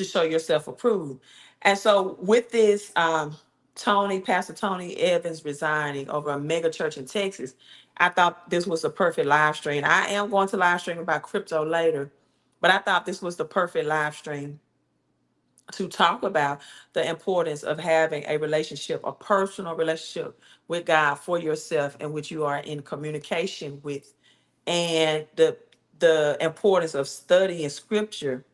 to show yourself approved. And so with this, um, Tony, Pastor Tony Evans resigning over a mega church in Texas, I thought this was a perfect live stream. I am going to live stream about crypto later, but I thought this was the perfect live stream to talk about the importance of having a relationship, a personal relationship with God for yourself, in which you are in communication with, and the the importance of studying scripture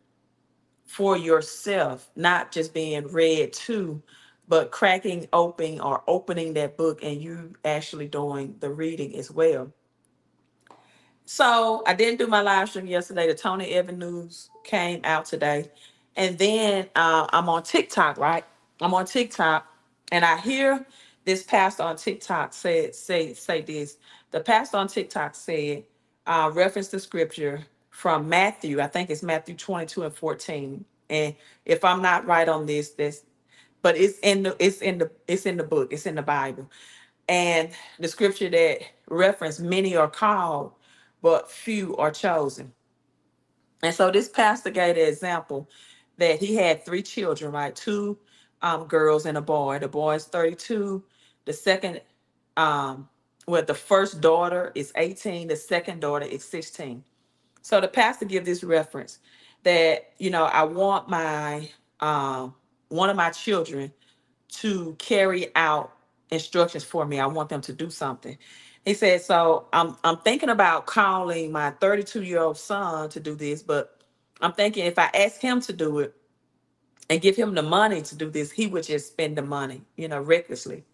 for yourself, not just being read to, but cracking open or opening that book and you actually doing the reading as well. So I didn't do my live stream yesterday. The Tony Evans news came out today. And then uh, I'm on TikTok, right? I'm on TikTok and I hear this pastor on TikTok said say say this. The pastor on TikTok said, uh, reference the scripture from Matthew. I think it's Matthew 22 and 14. And if I'm not right on this, this but it's in the it's in the it's in the book, it's in the Bible. And the scripture that reference many are called, but few are chosen. And so this pastor gave the example that he had three children, right? Two um, girls and a boy. The boy is 32. The second, um, well, the first daughter is 18. The second daughter is 16. So the pastor give this reference that, you know, I want my um, one of my children to carry out instructions for me. I want them to do something. He said, so I'm I'm thinking about calling my 32 year old son to do this, but I'm thinking if I ask him to do it and give him the money to do this, he would just spend the money, you know, recklessly.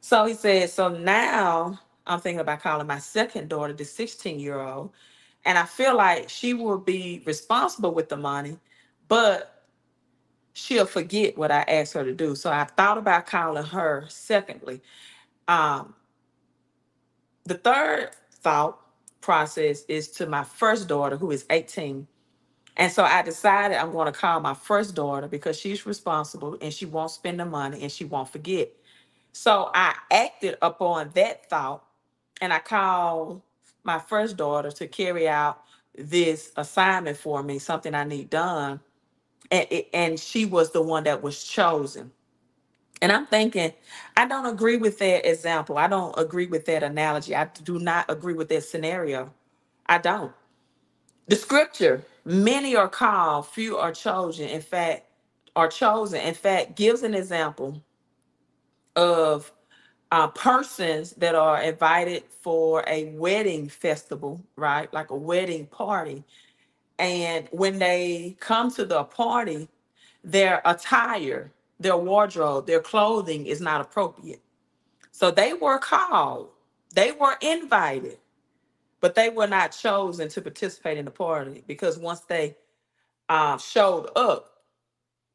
So he said, so now I'm thinking about calling my second daughter, the 16 year old, and I feel like she will be responsible with the money, but she'll forget what I asked her to do. So I thought about calling her secondly. Um, the third thought process is to my first daughter, who is 18. And so I decided I'm going to call my first daughter because she's responsible and she won't spend the money and she won't forget. So I acted upon that thought and I called my first daughter to carry out this assignment for me, something I need done. And, and she was the one that was chosen. And I'm thinking, I don't agree with that example. I don't agree with that analogy. I do not agree with that scenario. I don't. The scripture, many are called, few are chosen. In fact, are chosen. In fact, gives an example of uh, persons that are invited for a wedding festival, right? Like a wedding party. And when they come to the party, their attire, their wardrobe, their clothing is not appropriate. So they were called, they were invited, but they were not chosen to participate in the party because once they uh, showed up,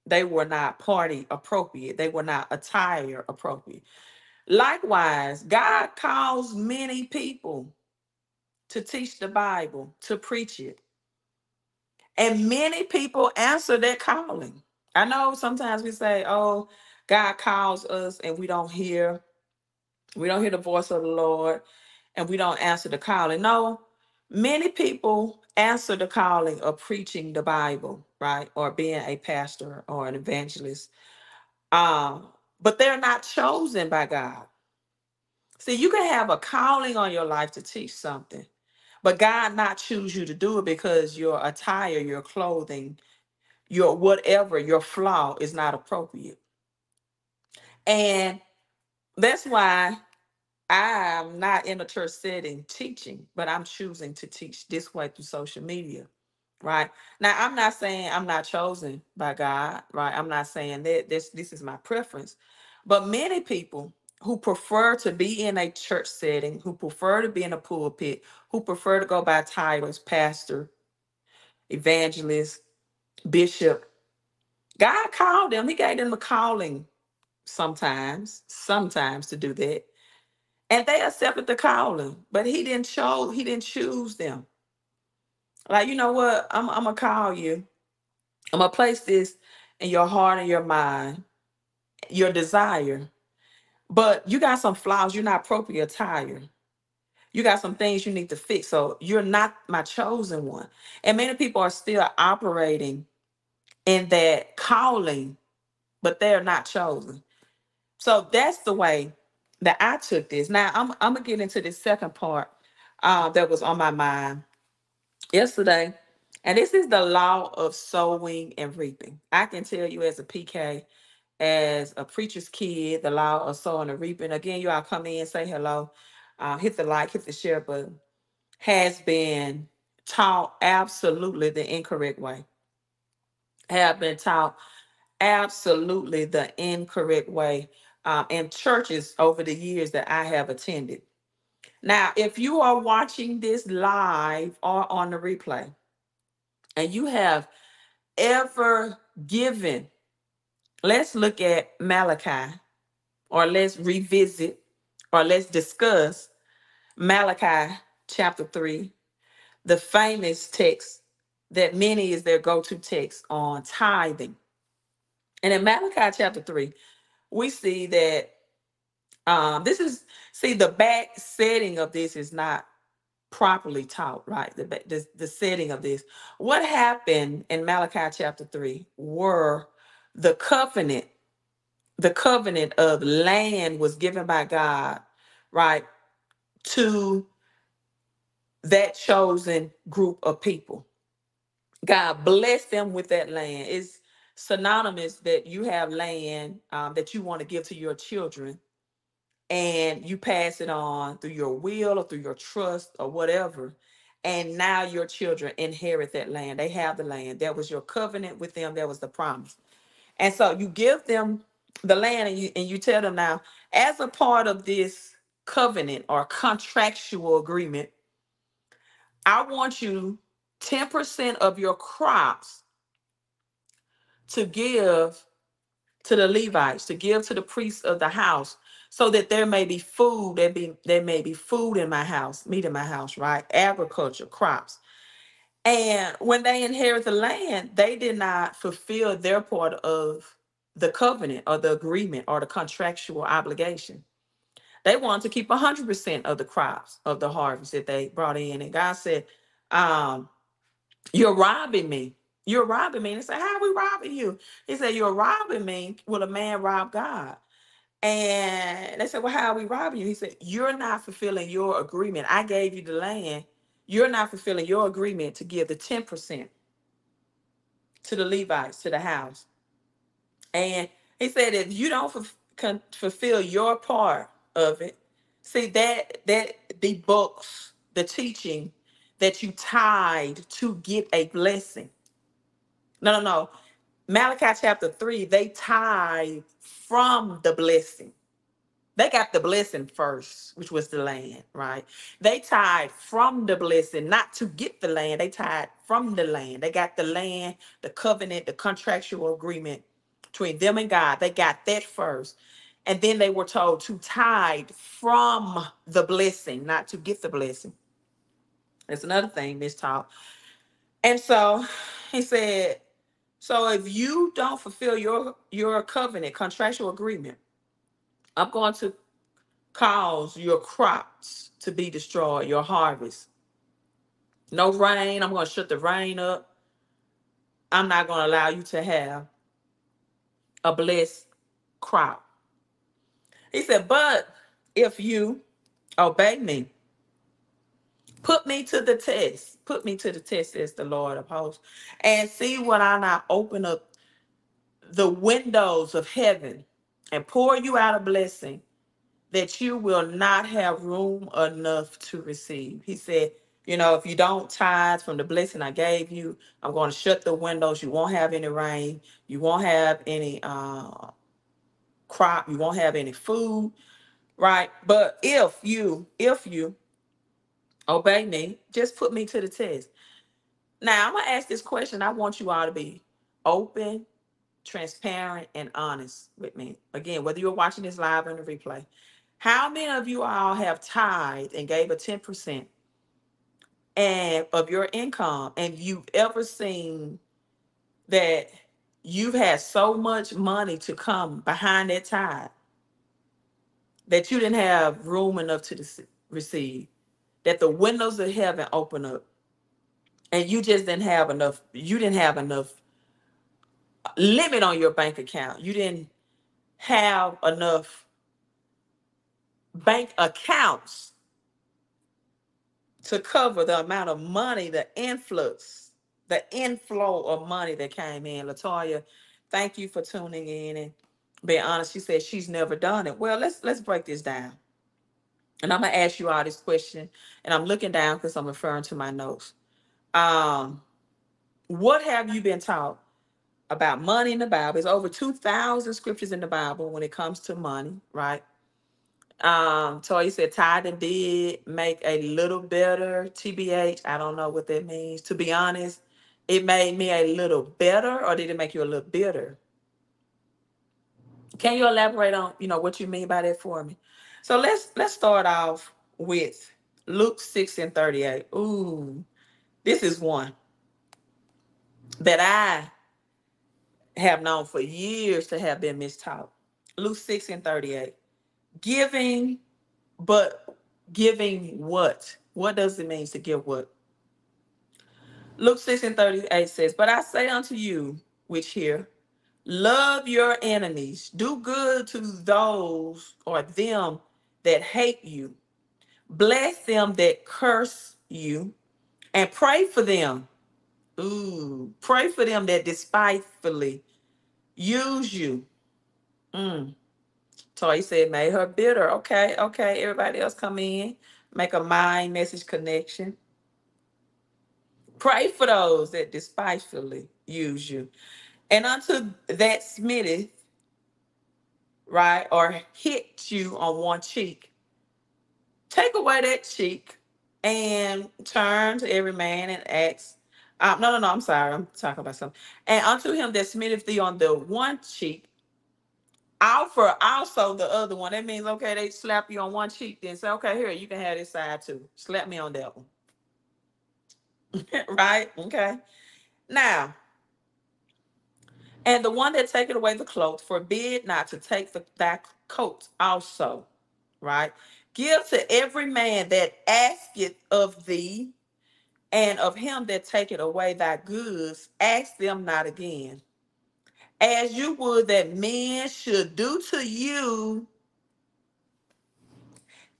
they were not party appropriate. They were not attire appropriate. Likewise, God calls many people to teach the Bible, to preach it. And many people answer that calling. I know sometimes we say, oh, God calls us and we don't hear, we don't hear the voice of the Lord and we don't answer the calling. No, many people answer the calling of preaching the Bible, right? Or being a pastor or an evangelist. Um, but they're not chosen by God. See, you can have a calling on your life to teach something, but God not choose you to do it because your attire, your clothing, your whatever, your flaw is not appropriate. And that's why I'm not in a church setting teaching, but I'm choosing to teach this way through social media. Right. Now I'm not saying I'm not chosen by God, right? I'm not saying that this this is my preference. But many people who prefer to be in a church setting, who prefer to be in a pulpit, who prefer to go by titles, pastor, evangelist, bishop, God called them. He gave them a calling sometimes, sometimes to do that. And they accepted the calling, but he didn't show, he didn't choose them. Like, you know what? I'm, I'm gonna call you. I'm gonna place this in your heart and your mind, your desire. But you got some flaws. You're not appropriate attire. You got some things you need to fix. So you're not my chosen one. And many people are still operating in that calling, but they're not chosen. So that's the way that I took this. Now I'm I'm gonna get into the second part uh, that was on my mind yesterday. And this is the law of sowing and reaping. I can tell you as a PK, as a preacher's kid, the law of sowing and reaping. Again, you all come in, say hello, uh, hit the like, hit the share button. Has been taught absolutely the incorrect way. Have been taught absolutely the incorrect way uh, in churches over the years that I have attended. Now, if you are watching this live or on the replay, and you have ever given, let's look at Malachi, or let's revisit, or let's discuss Malachi chapter 3, the famous text that many is their go to text on tithing. And in Malachi chapter 3, we see that um, this is, see, the back setting of this is not properly taught, right? The, the, the setting of this. What happened in Malachi chapter 3 were the covenant, the covenant of land was given by God, right, to that chosen group of people. God bless them with that land. It's synonymous that you have land um, that you want to give to your children and you pass it on through your will or through your trust or whatever. And now your children inherit that land. They have the land. That was your covenant with them. That was the promise. And so you give them the land and you and you tell them now, as a part of this covenant or contractual agreement, I want you 10% of your crops to give to the Levites, to give to the priests of the house, so that there may be food, there be there may be food in my house, meat in my house, right? Agriculture, crops. And when they inherit the land, they did not fulfill their part of the covenant or the agreement or the contractual obligation. They wanted to keep 100% of the crops of the harvest that they brought in. And God said, um, You're robbing me. You're robbing me. And they said, How are we robbing you? He said, You're robbing me. Will a man rob God? And they said, Well, how are we robbing you? He said, You're not fulfilling your agreement. I gave you the land. You're not fulfilling your agreement to give the 10% to the Levites, to the house. And he said, If you don't con- fulfill your part of it, see that that debunks the teaching that you tithe to get a blessing. No, no, no. Malachi chapter 3, they tithed from the blessing. They got the blessing first, which was the land, right? They tithed from the blessing, not to get the land. They tithed from the land. They got the land, the covenant, the contractual agreement between them and God. They got that first. And then they were told to tithe from the blessing, not to get the blessing. That's another thing Miss taught. And so he said, so if you don't fulfill your your covenant, contractual agreement, I'm going to cause your crops to be destroyed, your harvest. No rain. I'm going to shut the rain up. I'm not going to allow you to have a blessed crop. He said, but if you obey me, put me to the test, put me to the test, says the Lord of hosts, and see when I not open up the windows of heaven and pour you out a blessing that you will not have room enough to receive. He said, you know, if you don't tithe from the blessing I gave you, I'm going to shut the windows. You won't have any rain. You won't have any uh, crop. You won't have any food, right? But if you, if you obey me, just put me to the test. Now I'm gonna ask this question. I want you all to be open, transparent, and honest with me. Again, whether you're watching this live or in the replay, how many of you all have tithed and gave a 10% and of your income and you've ever seen that you've had so much money to come behind that tithe that you didn't have room enough to receive, that the windows of heaven open up and you just didn't have enough, you didn't have enough limit on your bank account. You didn't have enough bank accounts to cover the amount of money, the influx, the inflow of money that came in. Latoya, thank you for tuning in and being honest. She said she's never done it. Well, let's let's break this down. And I'm gonna ask you all this question, and I'm looking down because I'm referring to my notes. Um, what have you been taught about money in the Bible? There's over 2,000 scriptures in the Bible when it comes to money, right? Um, Toy said tithing did make a little better. TBH, I don't know what that means. To be honest, it made me a little better, or did it make you a little bitter? Can you elaborate on you know what you mean by that for me? So let's let's start off with Luke 6 and 38. Ooh, this is one that I have known for years to have been mistaught. Luke 6 and 38. Giving, but giving what? What does it mean to give what? Luke 6 and 38 says, But I say unto you, which hear, love your enemies, do good to those or them that hate you, bless them that curse you, and pray for them. Ooh, pray for them that despitefully use you. Mm. Toy said, made her bitter. Okay, okay. Everybody else come in, make a mind message connection. Pray for those that despitefully use you. And unto that smitteth, right, or hit you on one cheek, take away that cheek and turn to every man and ask. Um, no, no, no, I'm sorry. I'm talking about something. And unto him that smitteth thee on the one cheek, offer also the other one. That means okay, they slap you on one cheek, then say, okay, here, you can have this side too. Slap me on that one. right? Okay. Now, and the one that taketh away the cloak, forbid not to take the that coat also. Right? Give to every man that asketh of thee, and of him that taketh away thy goods, ask them not again. As you would that men should do to you,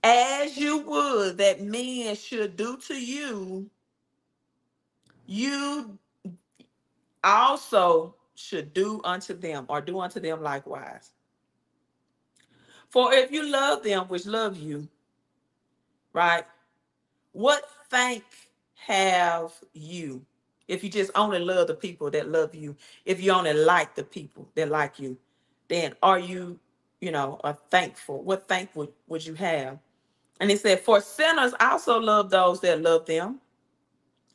as you would that men should do to you, you also should do unto them, or do unto them likewise. For if you love them which love you, right? What thank have you? If you just only love the people that love you, if you only like the people that like you, then are you, you know, are thankful? What thank would, would you have? And he said, For sinners also love those that love them.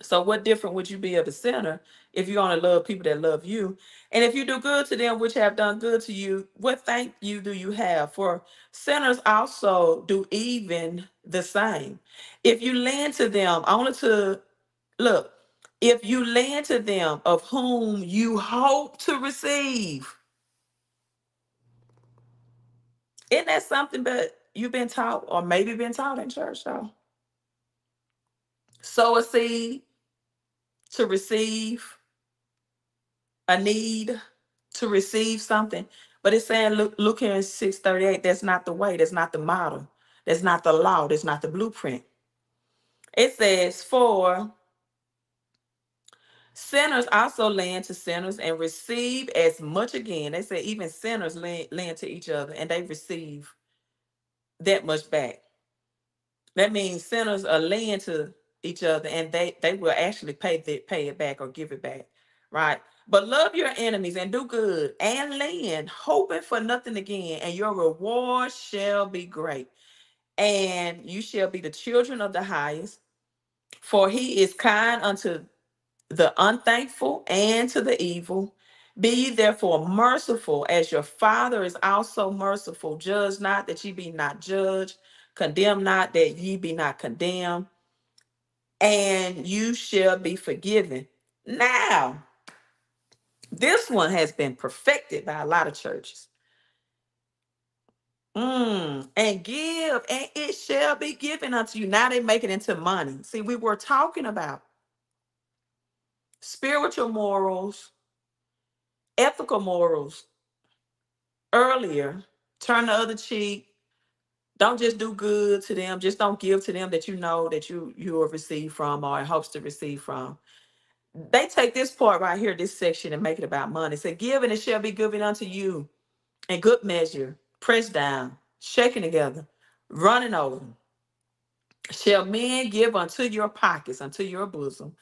So what different would you be of a sinner if you only love people that love you? And if you do good to them which have done good to you, what thank you do you have? For sinners also do even the same. If you lend to them only to look, if you lend to them of whom you hope to receive, isn't that something that you've been taught or maybe been taught in church though? Sow a seed to receive a need to receive something. But it's saying, look, look here in 638, that's not the way, that's not the model, that's not the law, that's not the blueprint. It says, for sinners also lend to sinners and receive as much again. They say even sinners lend, lend to each other and they receive that much back. That means sinners are laying to each other and they they will actually pay the, pay it back or give it back, right? But love your enemies and do good and lend, hoping for nothing again, and your reward shall be great. And you shall be the children of the highest, for he is kind unto the unthankful and to the evil. Be ye therefore merciful, as your Father is also merciful. Judge not that ye be not judged, condemn not that ye be not condemned, and you shall be forgiven. Now, this one has been perfected by a lot of churches. Mm, and give, and it shall be given unto you. Now they make it into money. See, we were talking about spiritual morals, ethical morals earlier. Turn the other cheek. Don't just do good to them. Just don't give to them that you know that you you will receive from or hopes to receive from. They take this part right here, this section, and make it about money. Say, give and it shall be given unto you in good measure, pressed down, shaken together, running over. Shall men give unto your pockets, unto your bosom?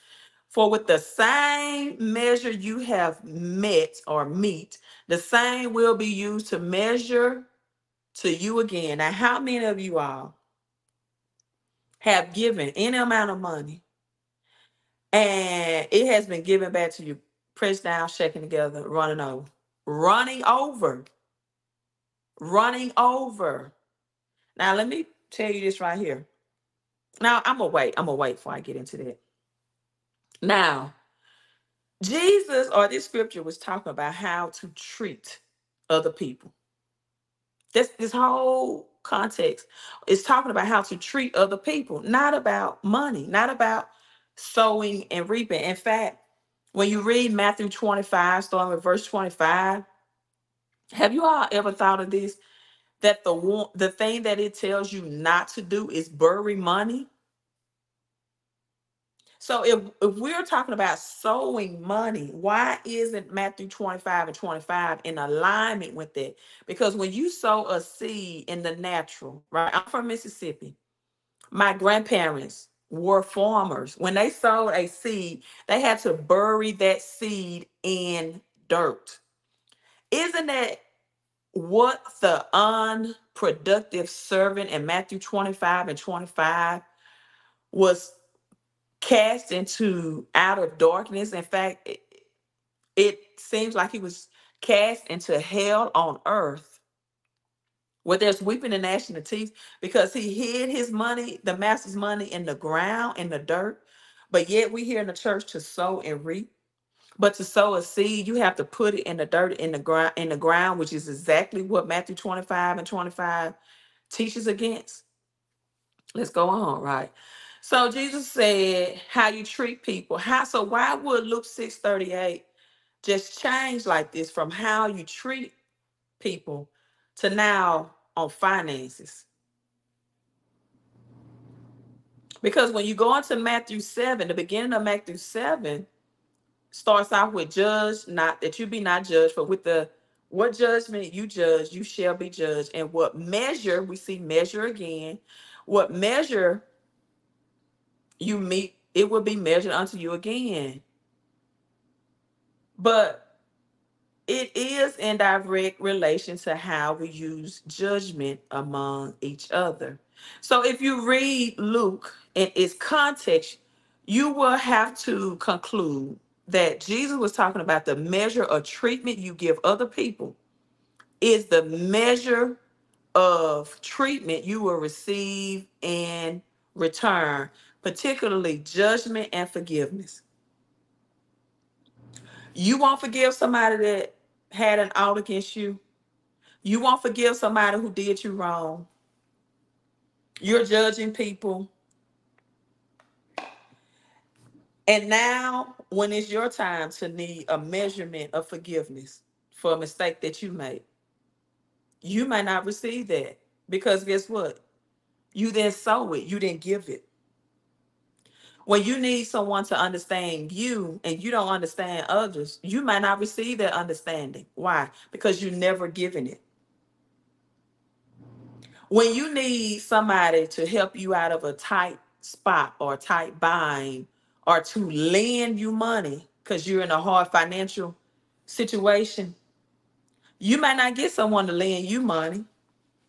For with the same measure you have met or meet, the same will be used to measure to you again. Now, how many of you all have given any amount of money and it has been given back to you, pressed down, shaken together, running over, running over, running over. Now, let me tell you this right here. Now, I'm gonna wait. I'm gonna wait before I get into that. Now, Jesus or this scripture was talking about how to treat other people. This this whole context is talking about how to treat other people, not about money, not about sowing and reaping. In fact, when you read Matthew 25, starting with verse 25, have you all ever thought of this? That the one the thing that it tells you not to do is bury money. So if, if we're talking about sowing money, why isn't Matthew 25 and 25 in alignment with that? Because when you sow a seed in the natural, right? I'm from Mississippi. My grandparents were farmers. When they sowed a seed, they had to bury that seed in dirt. Isn't that what the unproductive servant in Matthew 25 and 25 was cast into outer darkness. In fact, it, it seems like he was cast into hell on earth where there's weeping and gnashing of teeth because he hid his money, the master's money, in the ground, in the dirt. But yet we here in the church to sow and reap. But to sow a seed, you have to put it in the dirt, in the ground, in the ground, which is exactly what Matthew 25 and 25 teaches against. Let's go on, right? So Jesus said, how you treat people. How so why would Luke 6:38 just change like this from how you treat people to now on finances? Because when you go into Matthew 7, the beginning of Matthew 7 starts off with judge, not that you be not judged, but with the what judgment you judge, you shall be judged. And what measure, we see measure again, what measure you meet, it will be measured unto you again. But it is in direct relation to how we use judgment among each other. So if you read Luke in its context, you will have to conclude that Jesus was talking about the measure of treatment you give other people is the measure of treatment you will receive in return, particularly judgment and forgiveness. You won't forgive somebody that had an out against you. You won't forgive somebody who did you wrong. You're judging people. And now, when it's your time to need a measurement of forgiveness for a mistake that you made, you might not receive that because guess what? You didn't sow it, you didn't give it. When you need someone to understand you and you don't understand others, you might not receive that understanding. Why? Because you never given it. When you need somebody to help you out of a tight spot or tight bind or to lend you money because you're in a hard financial situation, you might not get someone to lend you money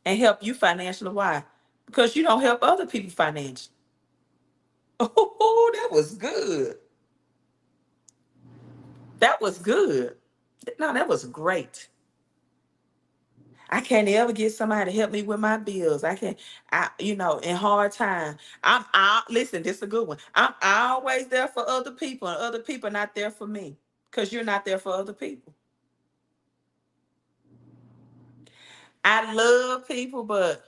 and help you financially. Why? Because you don't help other people financially. Oh, that was good. That was good. No, that was great. I can't ever get somebody to help me with my bills. I can, I, you know, in hard time. I'm, I listen. This is a good one. I'm always there for other people, and other people not there for me because you're not there for other people. I love people, but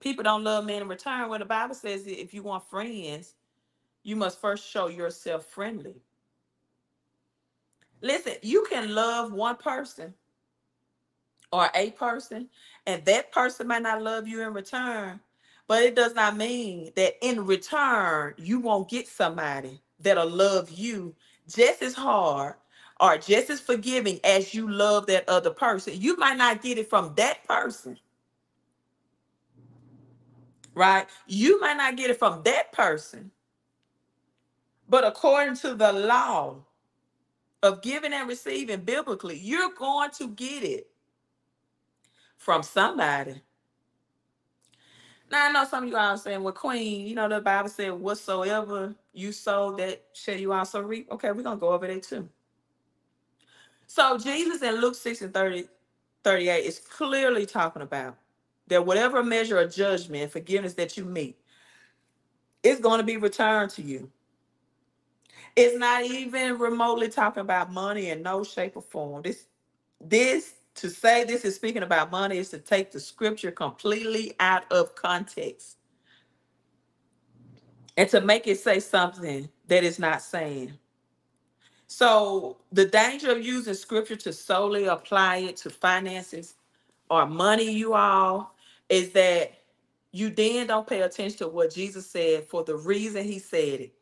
people don't love me in return. When the Bible says if you want friends, you must first show yourself friendly. Listen, you can love one person or a person, and that person might not love you in return, but it does not mean that in return you won't get somebody that'll love you just as hard or just as forgiving as you love that other person. You might not get it from that person, right? You might not get it from that person, but according to the law of giving and receiving biblically, you're going to get it from somebody. Now I know some of you are saying, "Well, Queen, you know the Bible said, whatsoever you sow, that shall you also reap." Okay, we're gonna go over there too. So Jesus in Luke 6 and 30, 38 is clearly talking about that whatever measure of judgment and forgiveness that you meet is going to be returned to you. It's not even remotely talking about money in no shape or form. This this to say this is speaking about money is to take the scripture completely out of context and to make it say something that it's not saying. So the danger of using scripture to solely apply it to finances or money, you all, is that you then don't pay attention to what Jesus said for the reason he said it.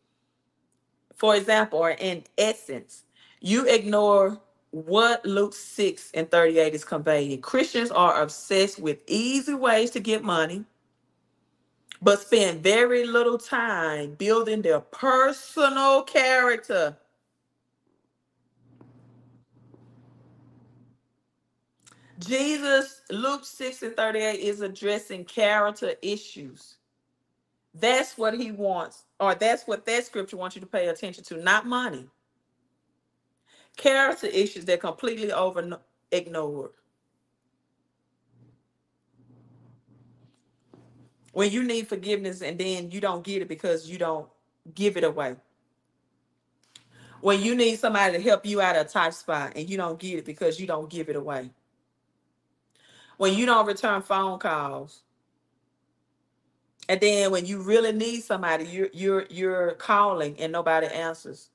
For example, or in essence, you ignore what Luke 6 and 38 is conveying. Christians are obsessed with easy ways to get money, but spend very little time building their personal character. Jesus, Luke 6 and 38, is addressing character issues. That's what he wants, or that's what that scripture wants you to pay attention to, not money. Character issues that completely over ignored. When you need forgiveness and then you don't get it because you don't give it away. When you need somebody to help you out of a tight spot and you don't get it because you don't give it away. When you don't return phone calls. And then when you really need somebody, you're you're you're calling and nobody answers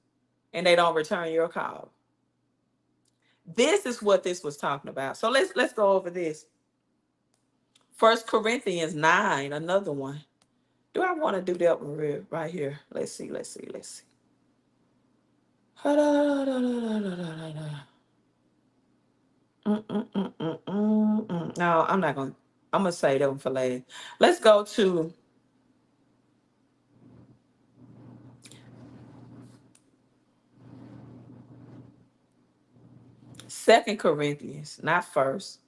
and they don't return your call. This is what this was talking about. So let's let's go over this. First Corinthians 9, another one. Do I want to do that one real, right here? Let's see, let's see, let's see. Mm-mm-mm-mm-mm-mm. No, I'm not gonna. I'm gonna say one for later. Let's go to Second Corinthians, not first.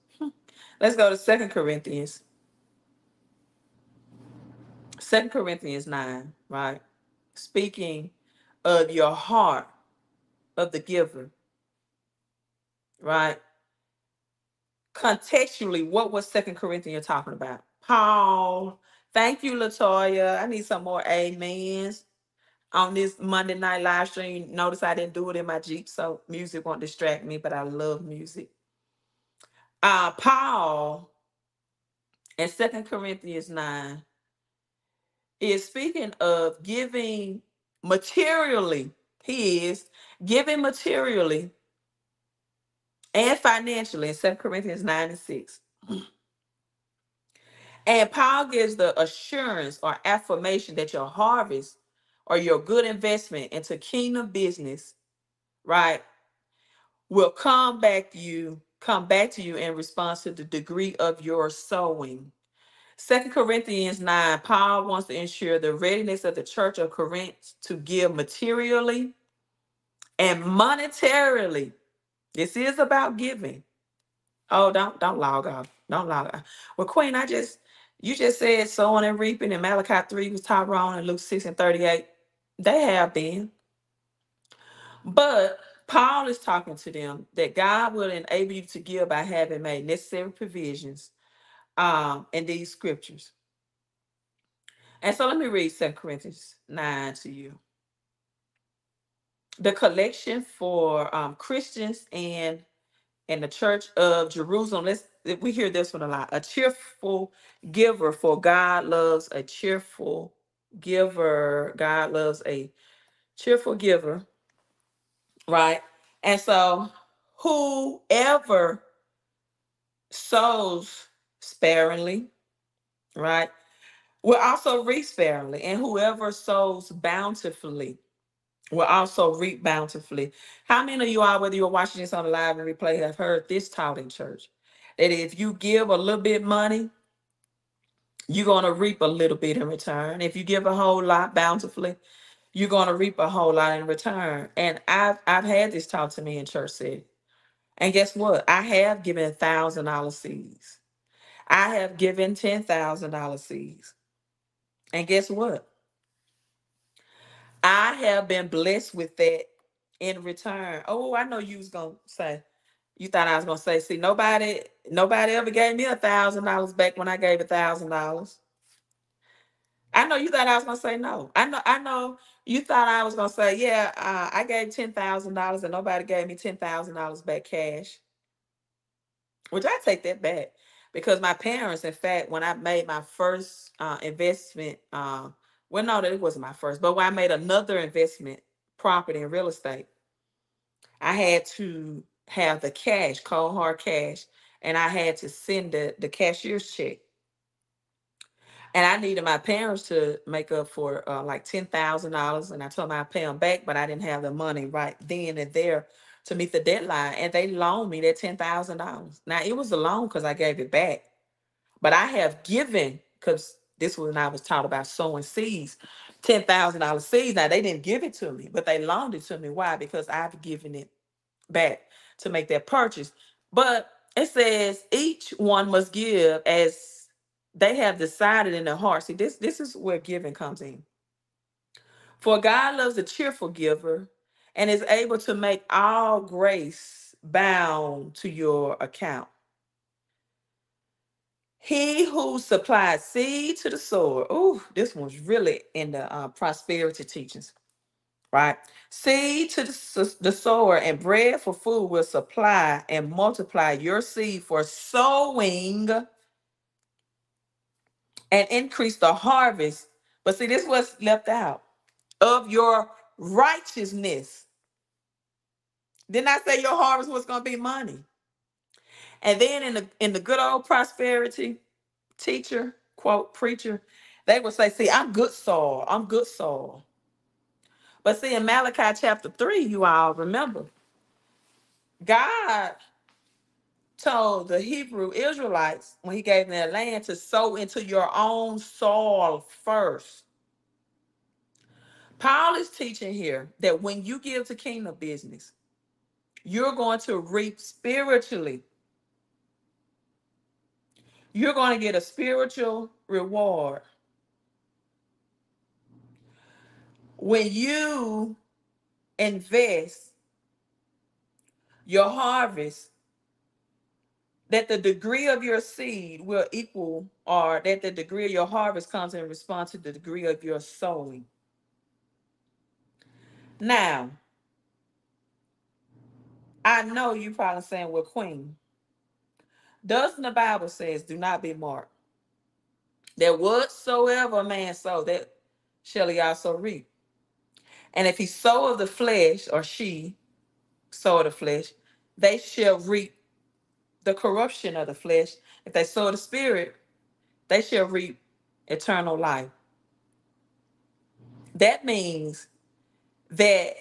Let's go to Second Corinthians. Second Corinthians 9, right? Speaking of your heart of the giver, right? Contextually, what was Second Corinthians you're talking about? Paul. Thank you, Latoya. I need some more amens on this Monday night live stream. Notice I didn't do it in my Jeep, so music won't distract me, but I love music. Uh Paul in Second Corinthians 9 is speaking of giving materially. He is giving materially and financially in 2 Corinthians 9 and 6. And Paul gives the assurance or affirmation that your harvest or your good investment into kingdom business, right, will come back to you, come back to you in response to the degree of your sowing. Second Corinthians 9, Paul wants to ensure the readiness of the church of Corinth to give materially and monetarily. This is about giving. Oh, don't don't log off. Don't log off. Well, Queen, I just you just said sowing and reaping in Malachi 3 was Tyrone and Luke 6 and 38. They have been. But Paul is talking to them that God will enable you to give by having made necessary provisions um, in these scriptures. And so let me read 2 Corinthians 9 to you. The collection for um, Christians and in the church of Jerusalem. Let's we hear this one a lot. A cheerful giver, for God loves a cheerful giver. God loves a cheerful giver, right? And so whoever sows sparingly, right, will also reap sparingly. And whoever sows bountifully will also reap bountifully. How many of you all, whether you're watching this on the live and replay, have heard this taught in church? That if you give a little bit money, you're going to reap a little bit in return. If you give a whole lot bountifully, you're going to reap a whole lot in return. And I've I've had this taught to me in church city. And guess what? I have given thousand dollar seeds. I have given ten thousand dollar seeds. And guess what? I have been blessed with that in return. Oh, I know you was gonna say. You thought I was gonna say, see, nobody, nobody ever gave me a thousand dollars back when I gave a thousand dollars. I know you thought I was gonna say no. I know, I know you thought I was gonna say, yeah, uh, I gave ten thousand dollars and nobody gave me ten thousand dollars back cash. Which I take that back because my parents, in fact, when I made my first uh, investment, uh, well, no, that it wasn't my first, but when I made another investment property in real estate, I had to have the cash, cold hard cash, and I had to send the, the cashier's check. And I needed my parents to make up for uh, like ten thousand dollars, and I told them I'd pay them back, but I didn't have the money right then and there to meet the deadline, and they loaned me that ten thousand dollars. Now it was a loan because I gave it back, but I have given because this was when I was taught about sowing seeds, ten thousand dollars seeds. Now they didn't give it to me, but they loaned it to me. Why? Because I've given it back to make that purchase. But it says each one must give as they have decided in their heart. See, this this is where giving comes in. For God loves a cheerful giver and is able to make all grace bound to your account. He who supplies seed to the sower. Oh, this one's really in the uh, prosperity teachings, right? Seed to the, the sower and bread for food will supply and multiply your seed for sowing and increase the harvest. But see, this was left out of your righteousness. Didn't I say your harvest was going to be money? And then in the in the good old prosperity teacher quote preacher, they would say, "See, I'm good soil. I'm good soil." But see, in Malachi chapter three, you all remember, God told the Hebrew Israelites when He gave them their land to sow into your own soil first. Paul is teaching here that when you give to kingdom business, you're going to reap spiritually. You're going to get a spiritual reward. When you invest your harvest, that the degree of your seed will equal, or that the degree of your harvest comes in response to the degree of your sowing. Now, I know you're probably saying, well, Queen, doesn't the Bible says, do not be marked? That whatsoever a man sow, that shall he also reap. And if he sow of the flesh, or she sow of the flesh, they shall reap the corruption of the flesh. If they sow the spirit, they shall reap eternal life. That means that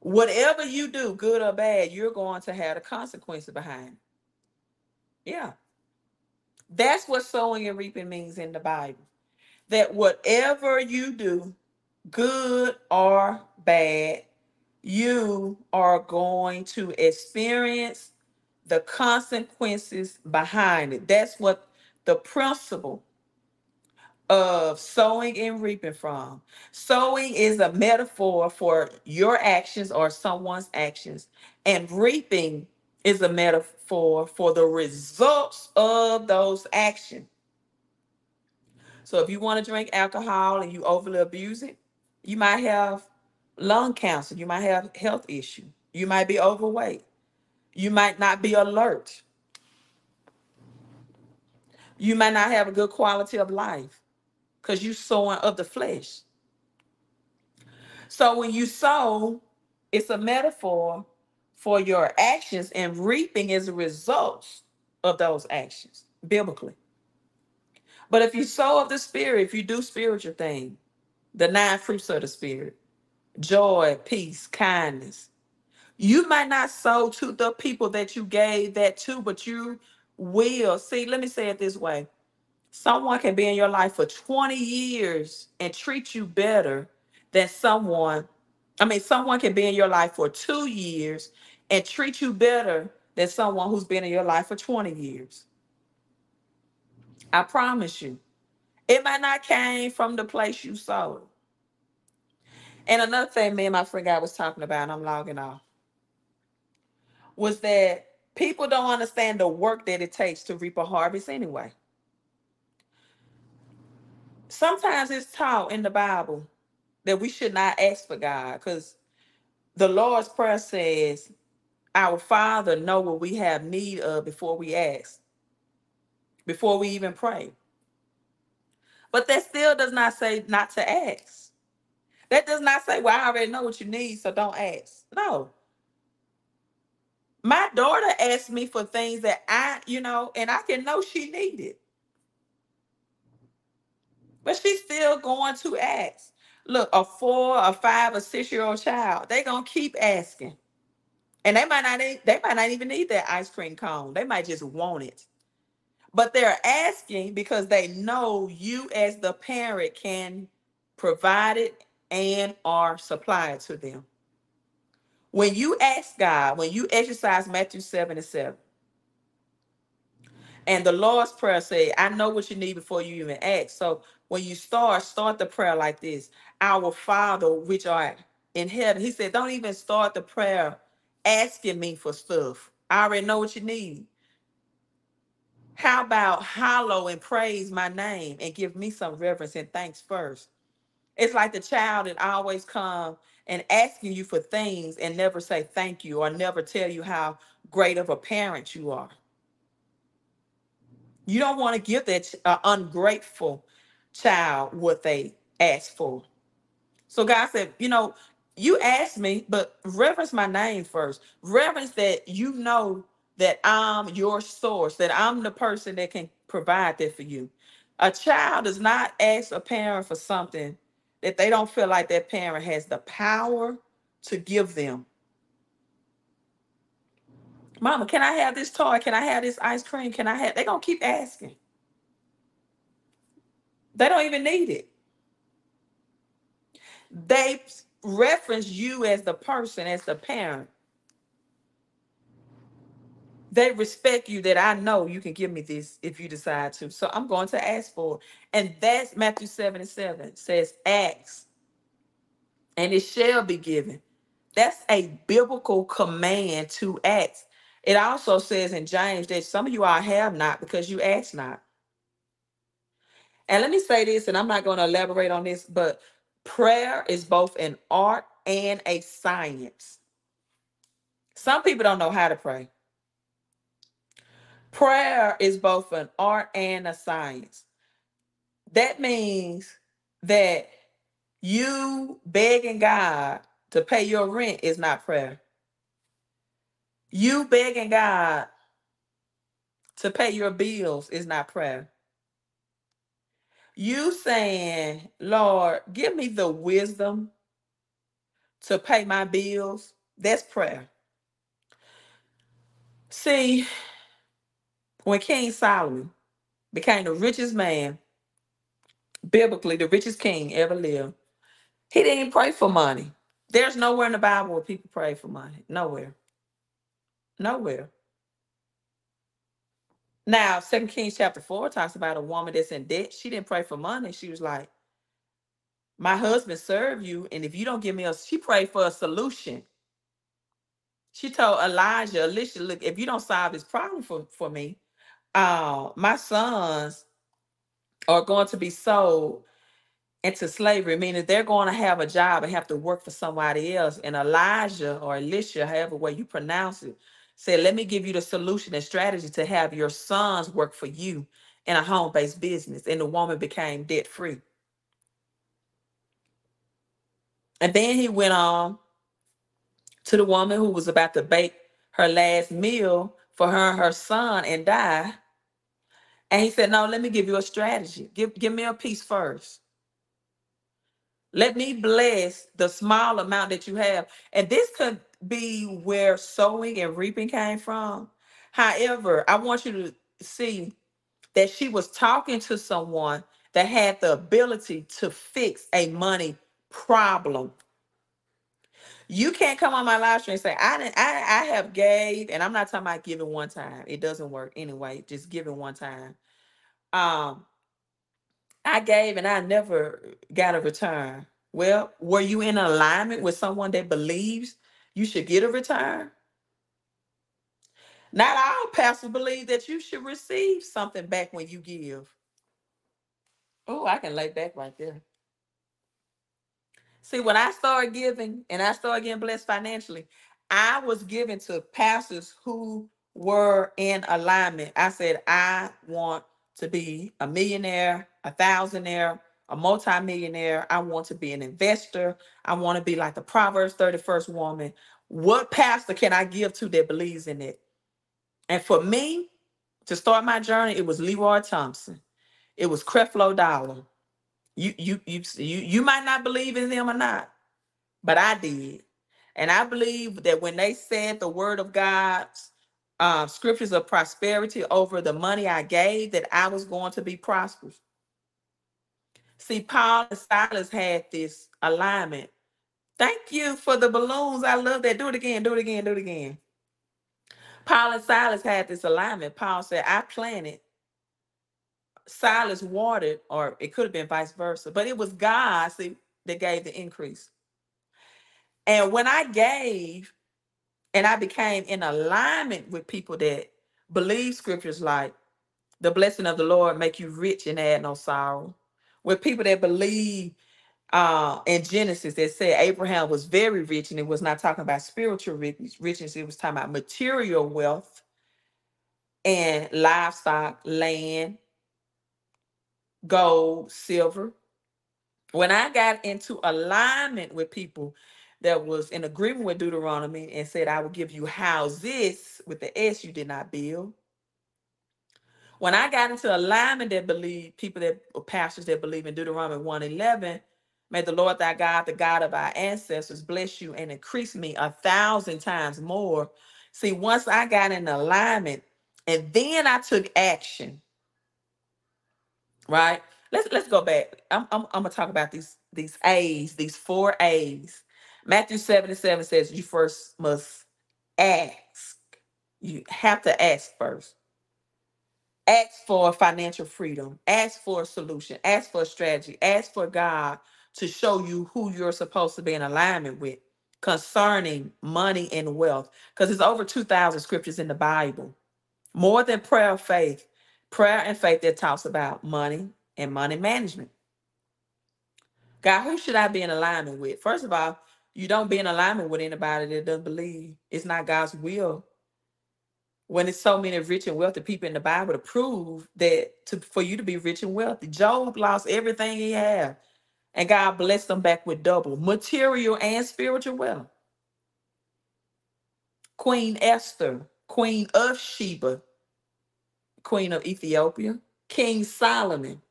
whatever you do, good or bad, you're going to have the consequences behind. it. Yeah. That's what sowing and reaping means in the Bible. That whatever you do, good or bad, you are going to experience the consequences behind it. That's what the principle of sowing and reaping from. Sowing is a metaphor for your actions or someone's actions, and reaping is a metaphor for the results of those actions. So if you want to drink alcohol and you overly abuse it, you might have lung cancer, you might have health issue, you might be overweight, you might not be alert, you might not have a good quality of life because you sowing of the flesh. So when you sow, It's a metaphor for your actions, and reaping is a result of those actions biblically. But if you sow of the spirit, if you do spiritual things, the nine fruits of the spirit, joy, peace, kindness, you might not sow to the people that you gave that to, but you will. See, let me say it this way someone can be in your life for 20 years and treat you better than someone. I mean, someone can be in your life for two years and treat you better than someone who's been in your life for 20 years. I promise you. It might not came from the place you sowed. And another thing me and my friend guy was talking about, and I'm logging off, was that people don't understand the work that it takes to reap a harvest anyway. Sometimes it's taught in the Bible that we should not ask for God because the Lord's Prayer says, Our Father know what we have need of before we ask, before we even pray. But that still does not say not to ask. That does not say, Well, I already know what you need, so don't ask. No. My daughter asked me for things that I, you know, and I can know she needed. But she's still going to ask. Look, a four, a five, a six-year-old child, they're gonna keep asking. And they might not need, they might not even need that ice cream cone. They might just want it. But they're asking because they know you as the parent can provide it and are supply it to them. When you ask God, when you exercise Matthew 7 and 7, and the Lord's Prayer said, I know what you need before you even ask. So when you start, start the prayer like this Our Father, which art in heaven. He said, Don't even start the prayer asking me for stuff. I already know what you need. How about hallow and praise my name and give me some reverence and thanks first? It's like the child that always come and asking you for things and never say thank you or never tell you how great of a parent you are. You don't want to give that uh, ungrateful child what they ask for. So God said, you know, you asked me, but reverence my name first. Reverence that you know that I'm your source, that I'm the person that can provide that for you. A child does not ask a parent for something that they don't feel like that parent has the power to give them. Mama, can I have this toy? Can I have this ice cream? Can I have? They're gonna keep asking. They don't even need it. They reference you as the person, as the parent. They respect you that I know you can give me this if you decide to. So I'm going to ask for it. And that's Matthew 7 and 7 says, Ask and it shall be given. That's a biblical command to ask. It also says in James that some of you all have not because you ask not. And let me say this, and I'm not going to elaborate on this, but prayer is both an art and a science. Some people don't know how to pray. Prayer is both an art and a science. That means that you begging God to pay your rent is not prayer. You begging God to pay your bills is not prayer. You saying, Lord, give me the wisdom to pay my bills, that's prayer. See, when King Solomon became the richest man, biblically, the richest king ever lived, he didn't pray for money. There's nowhere in the Bible where people pray for money. Nowhere. Nowhere. Now, Second Kings chapter 4 talks about a woman that's in debt. She didn't pray for money. She was like, My husband served you, and if you don't give me a she prayed for a solution. She told Elijah, Elisha, look, if you don't solve this problem for, for me, uh, my sons are going to be sold into slavery, meaning they're going to have a job and have to work for somebody else. And Elijah or Elisha, however way you pronounce it, said, Let me give you the solution and strategy to have your sons work for you in a home-based business. And the woman became debt-free. And then he went on to the woman who was about to bake her last meal for her and her son and die. And he said, No, let me give you a strategy. Give, give me a piece first. Let me bless the small amount that you have. And this could be where sowing and reaping came from. However, I want you to see that she was talking to someone that had the ability to fix a money problem. You can't come on my live stream and say, I didn't I, I have gave, and I'm not talking about giving one time. It doesn't work anyway, just giving one time. Um, I gave and I never got a return. Well, were you in alignment with someone that believes you should get a return? Not all pastors believe that you should receive something back when you give. Oh, I can lay back right there. See, when I started giving and I started getting blessed financially, I was giving to pastors who were in alignment. I said, I want to be a millionaire, a thousandaire, a multimillionaire. I want to be an investor. I want to be like the Proverbs 31st woman. What pastor can I give to that believes in it? And for me, to start my journey, it was Leroy Thompson. It was Creflo Dollar. You you you you you might not believe in them or not, but I did. And I believe that when they said the word of God's uh, scriptures of prosperity over the money I gave, that I was going to be prosperous. See, Paul and Silas had this alignment. Thank you for the balloons. I love that. Do it again, do it again, do it again. Paul and Silas had this alignment. Paul said, I planted, Silas watered, or it could have been vice versa, but it was God see, that gave the increase. And when I gave and I became in alignment with people that believe scriptures like the blessing of the Lord make you rich and add no sorrow, with people that believe uh in Genesis that said Abraham was very rich and it was not talking about spiritual rich- richness, it was talking about material wealth and livestock, land, gold, silver. When I got into alignment with people that was in agreement with Deuteronomy and said, I will give you houses with the S you did not build. When I got into alignment that believe people that or pastors that believe in Deuteronomy 111, may the Lord thy God, the God of our ancestors, bless you and increase me a thousand times more. See, once I got in alignment and then I took action, right? Let's let's go back. I'm I'm, I'm gonna talk about these these A's, these four A's. Matthew 7 and 7 says you first must ask. You have to ask first. Ask for financial freedom. Ask for a solution. Ask for a strategy. Ask for God to show you who you're supposed to be in alignment with concerning money and wealth. Because there's over 2,000 scriptures in the Bible. More than prayer of faith, prayer and faith that talks about money and money management. God, who should I be in alignment with? First of all, you don't be in alignment with anybody that doesn't believe. It's not God's will when it's so many rich and wealthy people in the Bible to prove that to for you to be rich and wealthy. Job lost everything he had, and God blessed him back with double material and spiritual wealth. Queen Esther, Queen of Sheba, Queen of Ethiopia, King Solomon,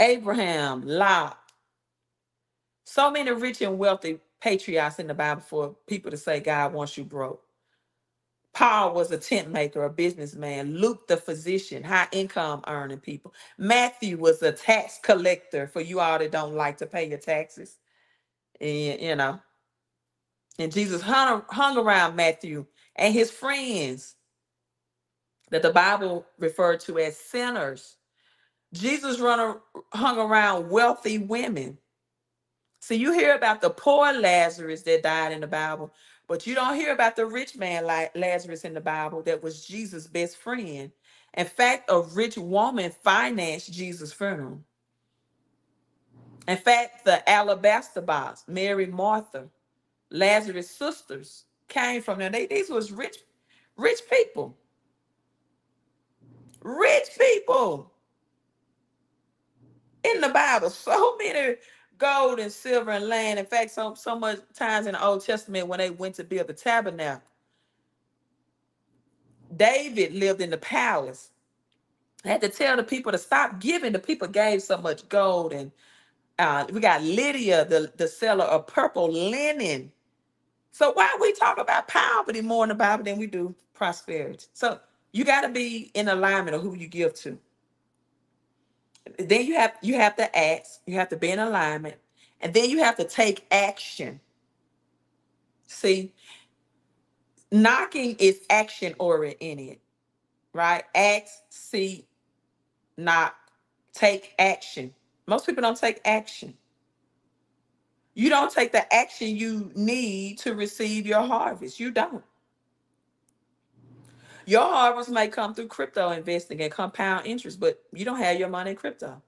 Abraham, Lot. So many rich and wealthy patriots in the Bible for people to say God wants you broke. Paul was a tent maker, a businessman. Luke, the physician, high income earning people. Matthew was a tax collector for you all that don't like to pay your taxes. And, you know, and Jesus hung, hung around Matthew and his friends that the Bible referred to as sinners. Jesus run, hung around wealthy women. So you hear about the poor Lazarus that died in the Bible, but you don't hear about the rich man like Lazarus in the Bible that was Jesus' best friend. In fact, a rich woman financed Jesus' funeral. In fact, the alabaster box, Mary, Martha, Lazarus' sisters came from there. These was rich, rich people. Rich people in the Bible. So many gold and silver and land. In fact, so so much times in the Old Testament when they went to build the tabernacle, David lived in the palace. I Had to tell the people to stop giving. The people gave so much gold, and uh, we got Lydia, the the seller of purple linen. So why we talk about poverty more in the Bible than we do prosperity? So you got to be in alignment of who you give to. Then you have you have to ask. You have to be in alignment, and then you have to take action. See, knocking is action oriented, right? Ask, see, knock, take action. Most people don't take action. You don't take the action you need to receive your harvest. You don't. Your harvest may come through crypto investing and compound interest, but you don't have your money in crypto.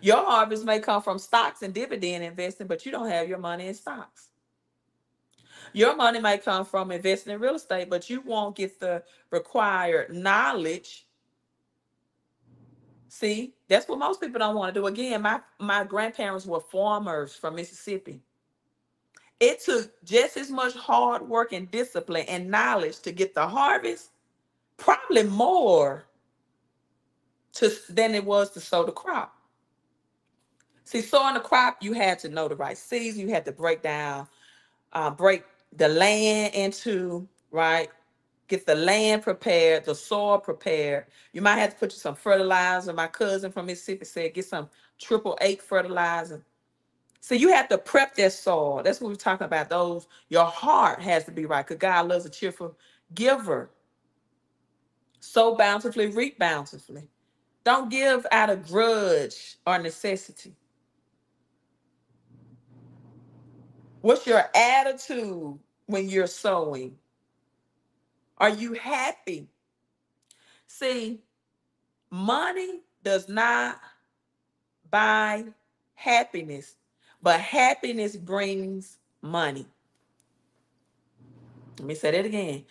Your harvest may come from stocks and dividend investing, but you don't have your money in stocks. Your money might come from investing in real estate, but you won't get the required knowledge. See, that's what most people don't want to do. Again, my my grandparents were farmers from Mississippi. It took just as much hard work and discipline and knowledge to get the harvest, probably more to than it was to sow the crop. See, sowing the crop, you had to know the right seeds. You had to break down, uh, break the land into right. Get the land prepared, the soil prepared. You might have to put some fertilizer. My cousin from Mississippi said, get some triple eight fertilizer. So you have to prep that soil. That's what we're talking about. Those your heart has to be right, because God loves a cheerful giver. So bountifully, reap bountifully. Don't give out of grudge or necessity. What's your attitude when you're sowing? Are you happy? See, money does not buy happiness, but happiness brings money. Let me say that again.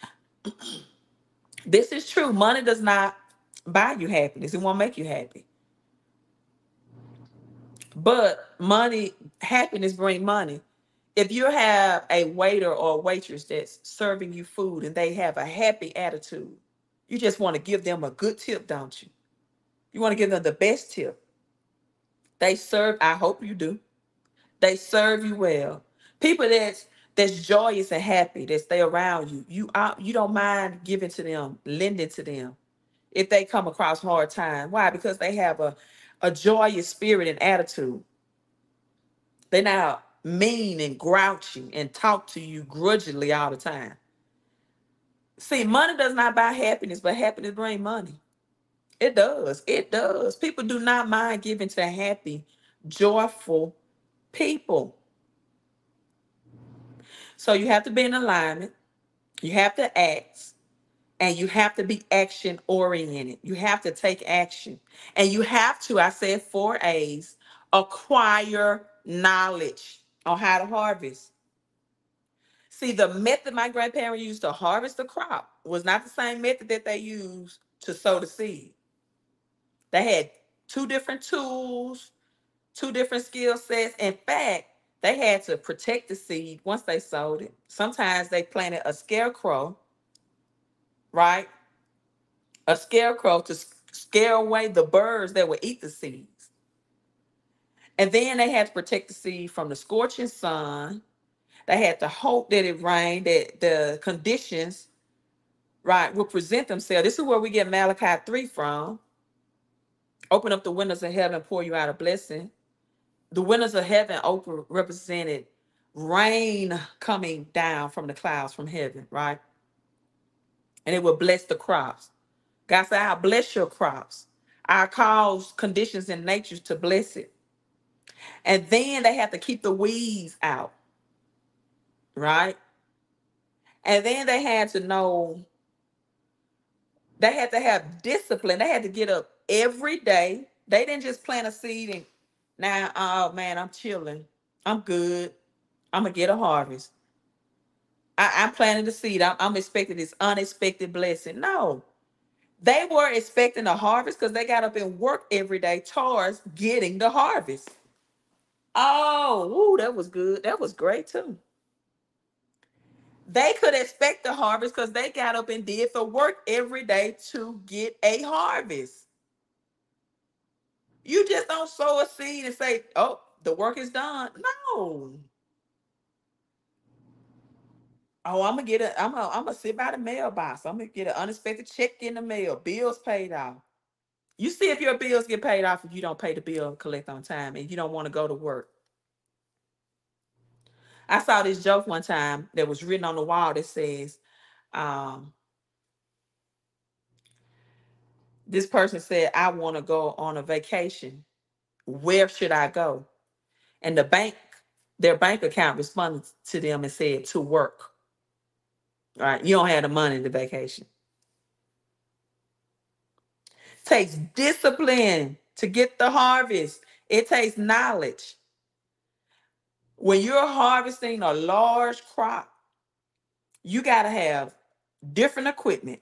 this is true. Money does not buy you happiness, it won't make you happy. But money, happiness bring money. If you have a waiter or a waitress that's serving you food and they have a happy attitude, you just want to give them a good tip, don't you? You want to give them the best tip. They serve, I hope you do. They serve you well. People that's that's joyous and happy that stay around you. You out, you don't mind giving to them, lending to them if they come across hard time. Why? Because they have a, a joyous spirit and attitude. They're not mean and grouchy and talk to you grudgingly all the time. See, money does not buy happiness, but happiness bring money. It does. It does. People do not mind giving to happy, joyful people. So you have to be in alignment. You have to act and you have to be action oriented. You have to take action. And you have to, I said four A's, acquire knowledge on how to harvest. See, the method my grandparents used to harvest the crop was not the same method that they used to sow the seed. They had two different tools, two different skill sets. In fact, they had to protect the seed once they sowed it. Sometimes they planted a scarecrow, right? A scarecrow to scare away the birds that would eat the seeds. And then they had to protect the seed from the scorching sun. They had to hope that it rained, that the conditions, right, will present themselves. This is where we get Malachi 3 from. Open up the windows of heaven, pour you out a blessing. The windows of heaven represented rain coming down from the clouds from heaven, right? And it will bless the crops. God said, I'll bless your crops. I cause conditions in nature to bless it. And then they have to keep the weeds out, right? And then they had to know, they had to have discipline. They had to get up every day. They didn't just plant a seed and now, oh man, I'm chilling. I'm good. I'm gonna get a harvest. I, I'm planting the seed. I'm, I'm expecting this unexpected blessing. No, they were expecting a harvest because they got up and worked every day towards getting the harvest. Oh, ooh, that was good. That was great too. They could expect the harvest because they got up and did the work every day to get a harvest. You just don't sow a seed and say, "Oh, the work is done." No. Oh, I'm gonna get a. I'm gonna. I'm gonna sit by the mailbox. I'm gonna get an unexpected check in the mail. Bills paid off. You see if your bills get paid off if you don't pay the bill and collect on time, and you don't want to go to work. I saw this joke one time that was written on the wall that says, um, this person said, I want to go on a vacation. Where should I go? And the bank, their bank account responded to them and said, to work. All right. You don't have the money to vacation. takes discipline to get the harvest. It takes knowledge. When you're harvesting a large crop, you got to have different equipment.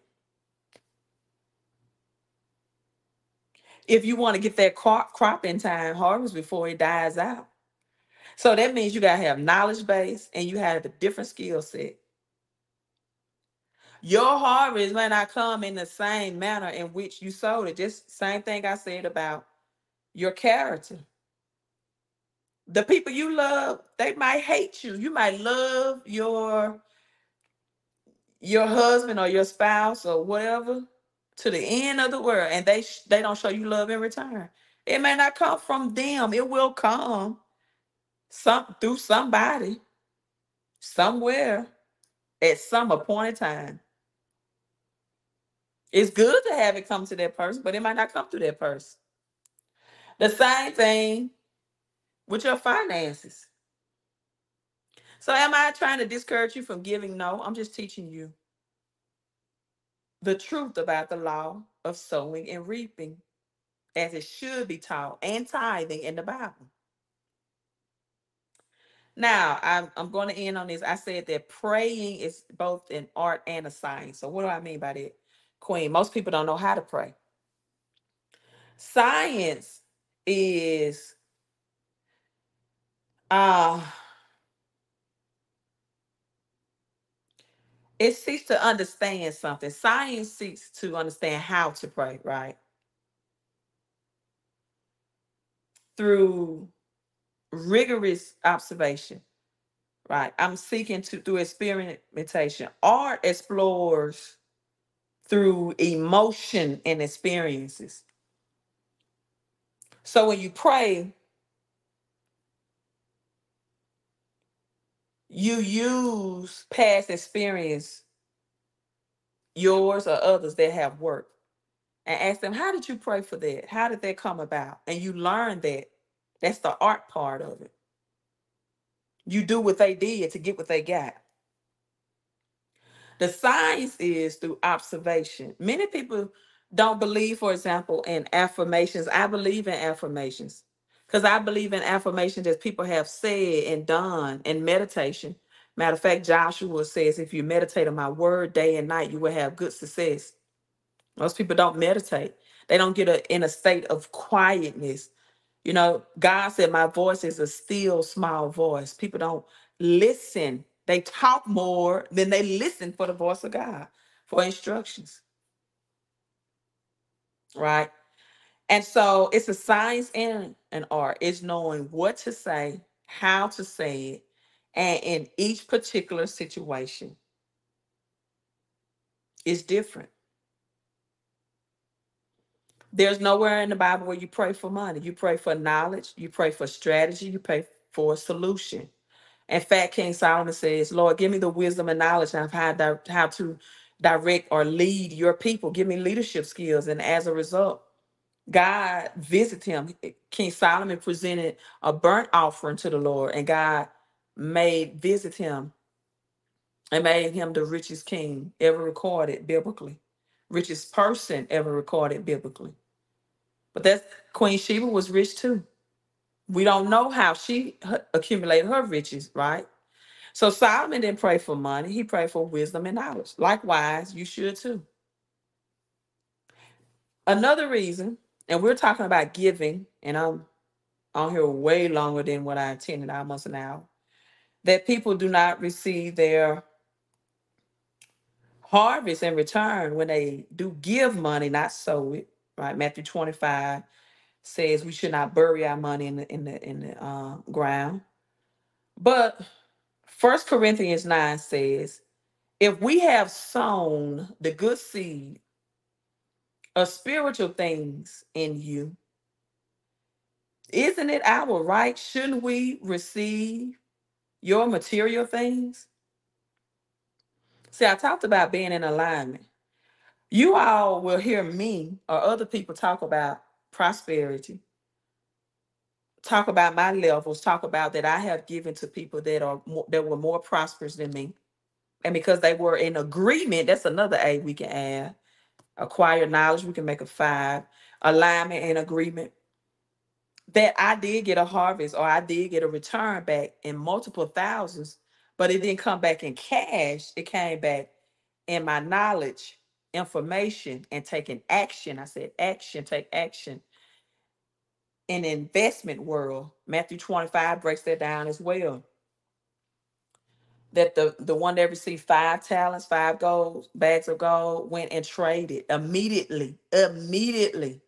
If you want to get that crop, crop in time, harvest before it dies out. So that means you got to have knowledge base and you have a different skill set. Your harvest may not come in the same manner in which you sowed it. Just same thing I said about your character. The people you love, they might hate you. You might love your your husband or your spouse or whatever to the end of the world, and they sh- they don't show you love in return. It may not come from them. It will come some through somebody somewhere at some appointed time. It's good to have it come to that person, but it might not come to that person. The same thing with your finances. So, am I trying to discourage you from giving? No, I'm just teaching you the truth about the law of sowing and reaping as it should be taught and tithing in the Bible. Now, I'm, I'm going to end on this. I said that praying is both an art and a science. So, what do I mean by that, Queen? Most people don't know how to pray. Science is uh it seeks to understand something. Science seeks to understand how to pray, right? Through rigorous observation, right? I'm seeking to through experimentation. Art explores through emotion and experiences. So when you pray, you use past experience, yours or others that have worked, and ask them, How did you pray for that? How did that come about? And you learn that. That's the art part of it. You do what they did to get what they got. The science is through observation. Many people don't believe, for example, in affirmations. I believe in affirmations because I believe in affirmations that people have said and done in meditation. Matter of fact, Joshua says, if you meditate on my word day and night, you will have good success. Most people don't meditate. They don't get a, in a state of quietness. You know, God said, My voice is a still small voice. People don't listen. They talk more than they listen for the voice of God for instructions. Right. And so it's a science and an art. It's knowing what to say, how to say it, and in each particular situation is different. There's nowhere in the Bible where you pray for money. You pray for knowledge, you pray for strategy, you pray for a solution. In fact, King Solomon says, Lord, give me the wisdom and knowledge of how, di- how to direct or lead your people. Give me leadership skills. And as a result, God visited him. King Solomon presented a burnt offering to the Lord, and God made visit him and made him the richest king ever recorded biblically, richest person ever recorded biblically. But that's Queen Sheba was rich too. We don't know how she accumulated her riches, right? So Solomon didn't pray for money, he prayed for wisdom and knowledge. Likewise, you should too. Another reason, and we're talking about giving, and I'm on here way longer than what I intended, almost an hour. That people do not receive their harvest in return when they do give money, not sow it. Right? Matthew 25 says we should not bury our money in the in the in the uh, ground. But First Corinthians 9 says, if we have sown the good seed of spiritual things in you, isn't it our right? Shouldn't we receive your material things? See, I talked about being in alignment. You all will hear me or other people talk about prosperity, talk about my levels, talk about that I have given to people that are more, that were more prosperous than me. And because they were in agreement, that's another A we can add. Acquire knowledge, we can make a five. Alignment and agreement. That I did get a harvest or I did get a return back in multiple thousands, but it didn't come back in cash. It came back in my knowledge, information, and taking action. I said action, take action in investment world. Matthew 25 breaks that down as well. That the, the one that received five talents, five gold, bags of gold, went and traded immediately. Immediately.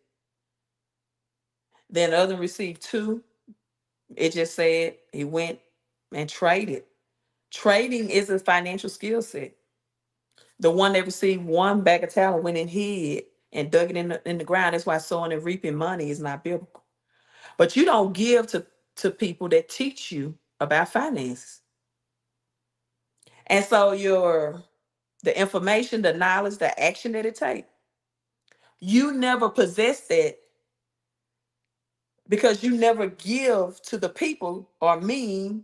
Then the other received two. It just said he went and traded. Trading is a financial skill set. The one that received one bag of talent went and hid and dug it in the, in the ground. That's why sowing and reaping money is not biblical. But you don't give to, to people that teach you about finances. And so your the information, the knowledge, the action that it takes, you never possess that because you never give to the people or me,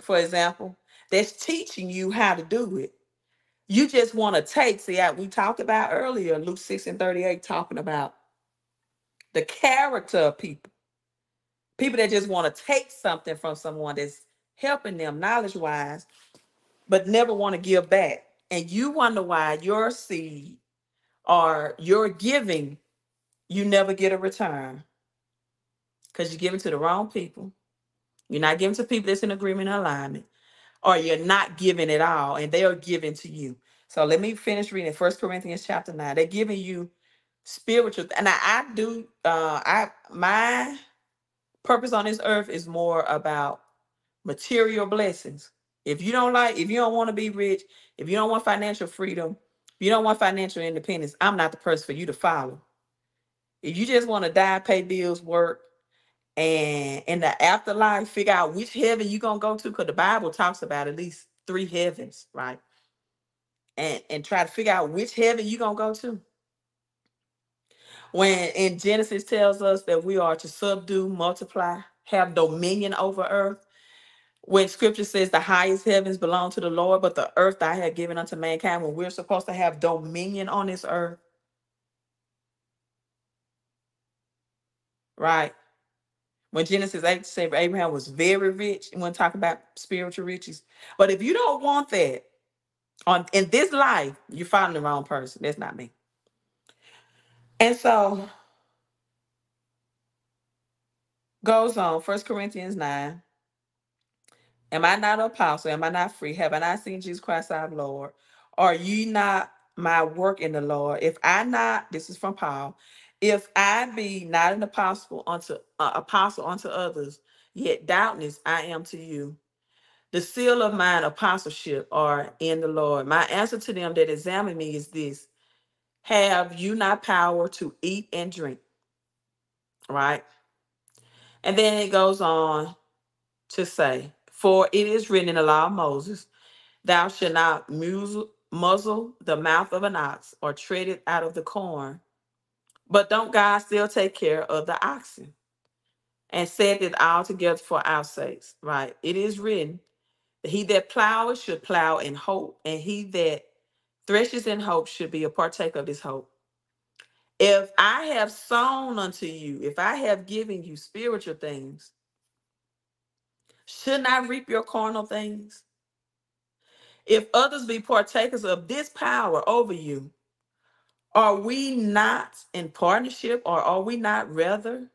for example, that's teaching you how to do it. You just want to take, see, I, we talked about earlier, Luke 6 and 38, talking about the character of people. People that just want to take something from someone that's helping them knowledge wise, but never want to give back. And you wonder why your seed or your giving, you never get a return because you're giving to the wrong people. You're not giving to people that's in agreement and alignment, or you're not giving at all, and they are giving to you. So let me finish reading First Corinthians chapter nine. They're giving you spiritual, and I, I do. Uh, I my purpose on this earth is more about material blessings. If you don't like, if you don't want to be rich, if you don't want financial freedom, if you don't want financial independence, I'm not the person for you to follow. If you just want to die, pay bills, work, and in the afterlife, figure out which heaven you're gonna go to, because the Bible talks about at least three heavens, right? And and try to figure out which heaven you're gonna go to. When in Genesis tells us that we are to subdue, multiply, have dominion over earth. When scripture says the highest heavens belong to the Lord, but the earth I have given unto mankind, when we're supposed to have dominion on this earth, right? When Genesis 8 said Abraham was very rich, and when talking about spiritual riches. But if you don't want that on in this life, you're finding the wrong person. That's not me. And so goes on, First Corinthians 9. Am I not an apostle? Am I not free? Have I not seen Jesus Christ our Lord? Are ye not my work in the Lord? If I not, this is from Paul, if I be not an apostle unto uh, apostle unto others, yet doubtless I am to you. The seal of mine apostleship are in the Lord. My answer to them that examine me is this: Have you not power to eat and drink? Right, and then it goes on to say, For it is written in the law of Moses, Thou shalt not muzzle, muzzle the mouth of an ox or tread it out of the corn. But don't God still take care of the oxen and set it all together for our sakes? Right. It is written, He that ploweth should plow in hope, and he that threshes in hope should be a partaker of his hope. If I have sown unto you, if I have given you spiritual things, shouldn't reap your carnal things? If others be partakers of this power over you, are we not in partnership or are we not rather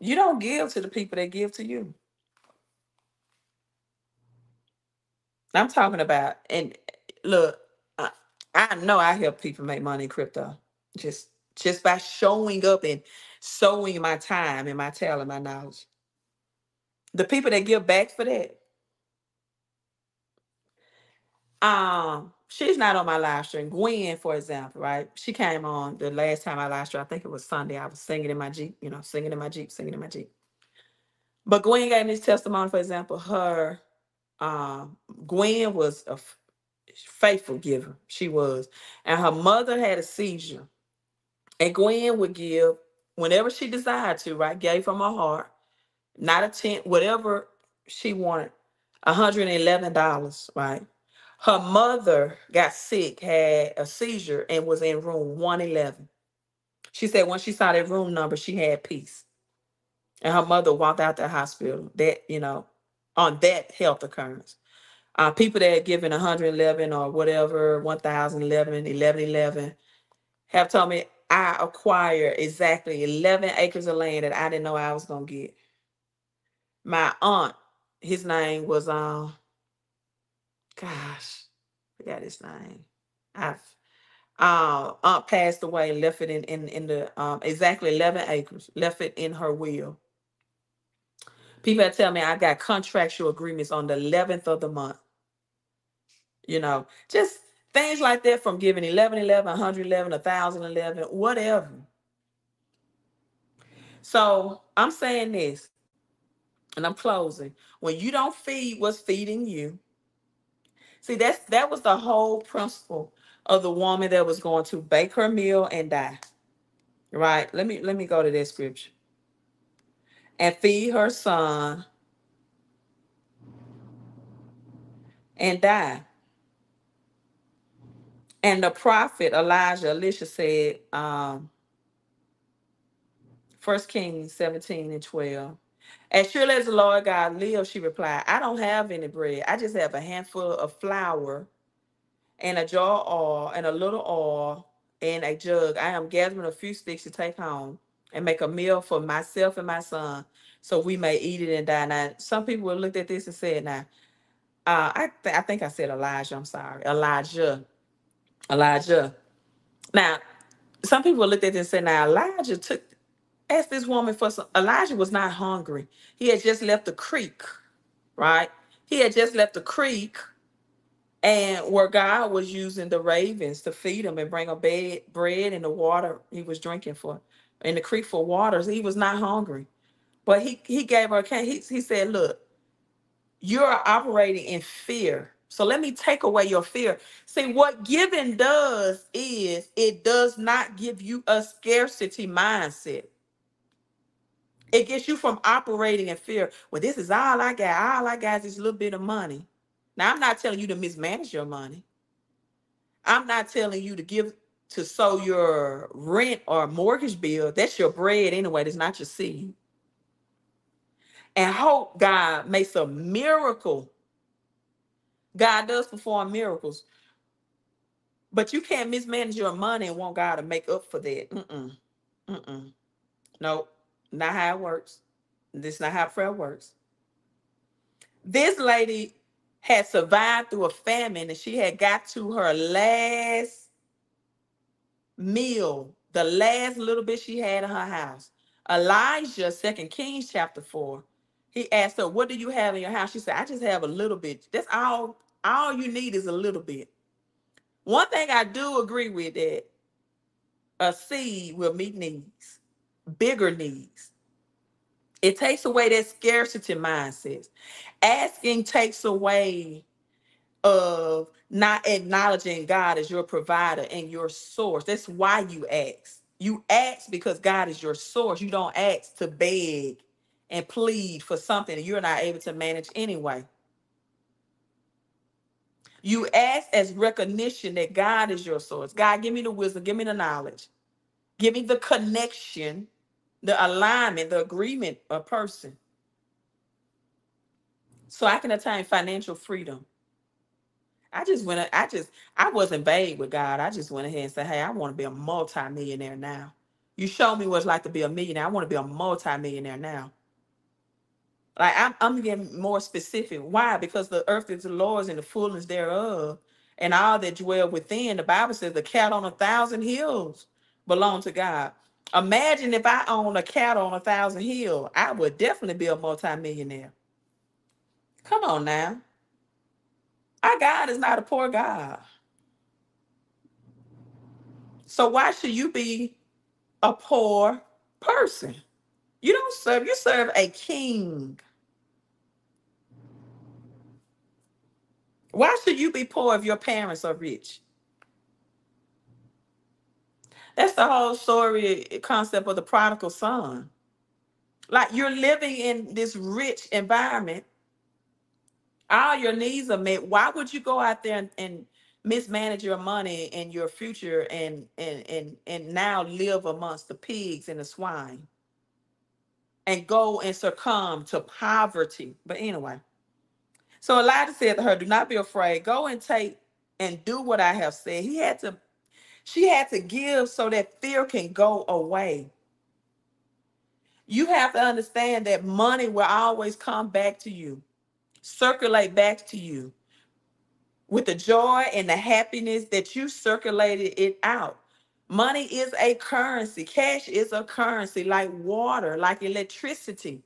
You don't give to the people that give to you. I'm talking about, and look, I, I know I help people make money in crypto just just by showing up and sowing my time and my talent, my knowledge. The people that give back for that, um, she's not on my live stream. Gwen, for example, right? She came on the last time I live streamed. I think it was Sunday. I was singing in my Jeep, you know, singing in my Jeep, singing in my Jeep. But Gwen gave me this testimony, for example, her um Gwen was a f- faithful giver. She was. And her mother had a seizure. And Gwen would give whenever she desired to, right? Gave from her heart, not a tent, whatever she wanted, $111, right? Her mother got sick, had a seizure, and was in room 111. She said when she saw that room number, she had peace. And her mother walked out the hospital. That, you know, on that health occurrence. Uh, people that are given 111 or whatever, 1011, 1111, have told me I acquired exactly 11 acres of land that I didn't know I was going to get. My aunt, his name was, um, gosh, forgot his name. I've, uh, aunt passed away, left it in, in, in the, um, exactly 11 acres, left it in her will. People that tell me I got contractual agreements on the 11th of the month. You know, just things like that from giving 11, 11, 111, 1011, whatever. So I'm saying this, and I'm closing. When you don't feed what's feeding you, see that's that was the whole principle of the woman that was going to bake her meal and die. Right? Let me let me go to that scripture. And feed her son and die. And the prophet Elijah, Elisha said, um, First Kings 17 and 12. As surely as the Lord God lives, she replied, I don't have any bread. I just have a handful of flour and a jar of oil and a little oil and a jug. I am gathering a few sticks to take home and make a meal for myself and my son so we may eat it and die. Now, some people will look at this and said, now, uh, I, th- I think I said Elijah. I'm sorry. Elijah. Elijah. Now, some people looked at this and said, now, Elijah took, asked this woman for some. Elijah was not hungry. He had just left the creek, right? He had just left the creek and where God was using the ravens to feed him and bring a bed, bread and the water he was drinking for in the creek for waters. He was not hungry. But he he gave her a can. He, he said, Look, you're operating in fear. So let me take away your fear. See, what giving does is it does not give you a scarcity mindset. It gets you from operating in fear. Well, this is all I got. All I got is this little bit of money. Now, I'm not telling you to mismanage your money. I'm not telling you to give to sow your rent or mortgage bill. That's your bread anyway. That's not your seed. And hope God makes a miracle. God does perform miracles, but you can't mismanage your money and want God to make up for that. Mm-mm. Mm-mm. Nope. Not how it works. This is not how prayer works. This lady had survived through a famine and she had got to her last meal, the last little bit she had in her house. Elijah, Second Kings chapter 4, he asked her, What do you have in your house? She said, I just have a little bit. That's all, all you need is a little bit. One thing I do agree with that a seed will meet needs, bigger needs. It takes away that scarcity mindset. Asking takes away of not acknowledging God as your provider and your source. That's why you ask. You ask because God is your source. You don't ask to beg and plead for something that you're not able to manage anyway. You ask as recognition that God is your source. God, give me the wisdom, give me the knowledge, give me the connection, the alignment, the agreement of person, so I can attain financial freedom. I just went. I just I wasn't vague with God. I just went ahead and said, "Hey, I want to be a multimillionaire now." You show me what it's like to be a millionaire. I want to be a multi-millionaire now. Like I'm, I'm getting more specific. Why? Because the earth is the Lord's and the fullness thereof, and all that dwell within. The Bible says the cattle on a thousand hills belong to God. Imagine if I own a cattle on a thousand hills, I would definitely be a multi-millionaire. Come on now. Our God is not a poor God. So why should you be a poor person? You don't serve, you serve a king. Why should you be poor if your parents are rich? That's the whole story eh, concept of the prodigal son. Like you're living in this rich environment, all your needs are met. Why would you go out there and, and mismanage your money and your future and and and and now live amongst the pigs and the swine and go and succumb to poverty? But anyway, so Elijah said to her, Do not be afraid. Go and take and do what I have said. He had to, she had to give so that fear can go away. You have to understand that money will always come back to you, circulate back to you with the joy and the happiness that you circulated it out. Money is a currency, cash is a currency like water, like electricity.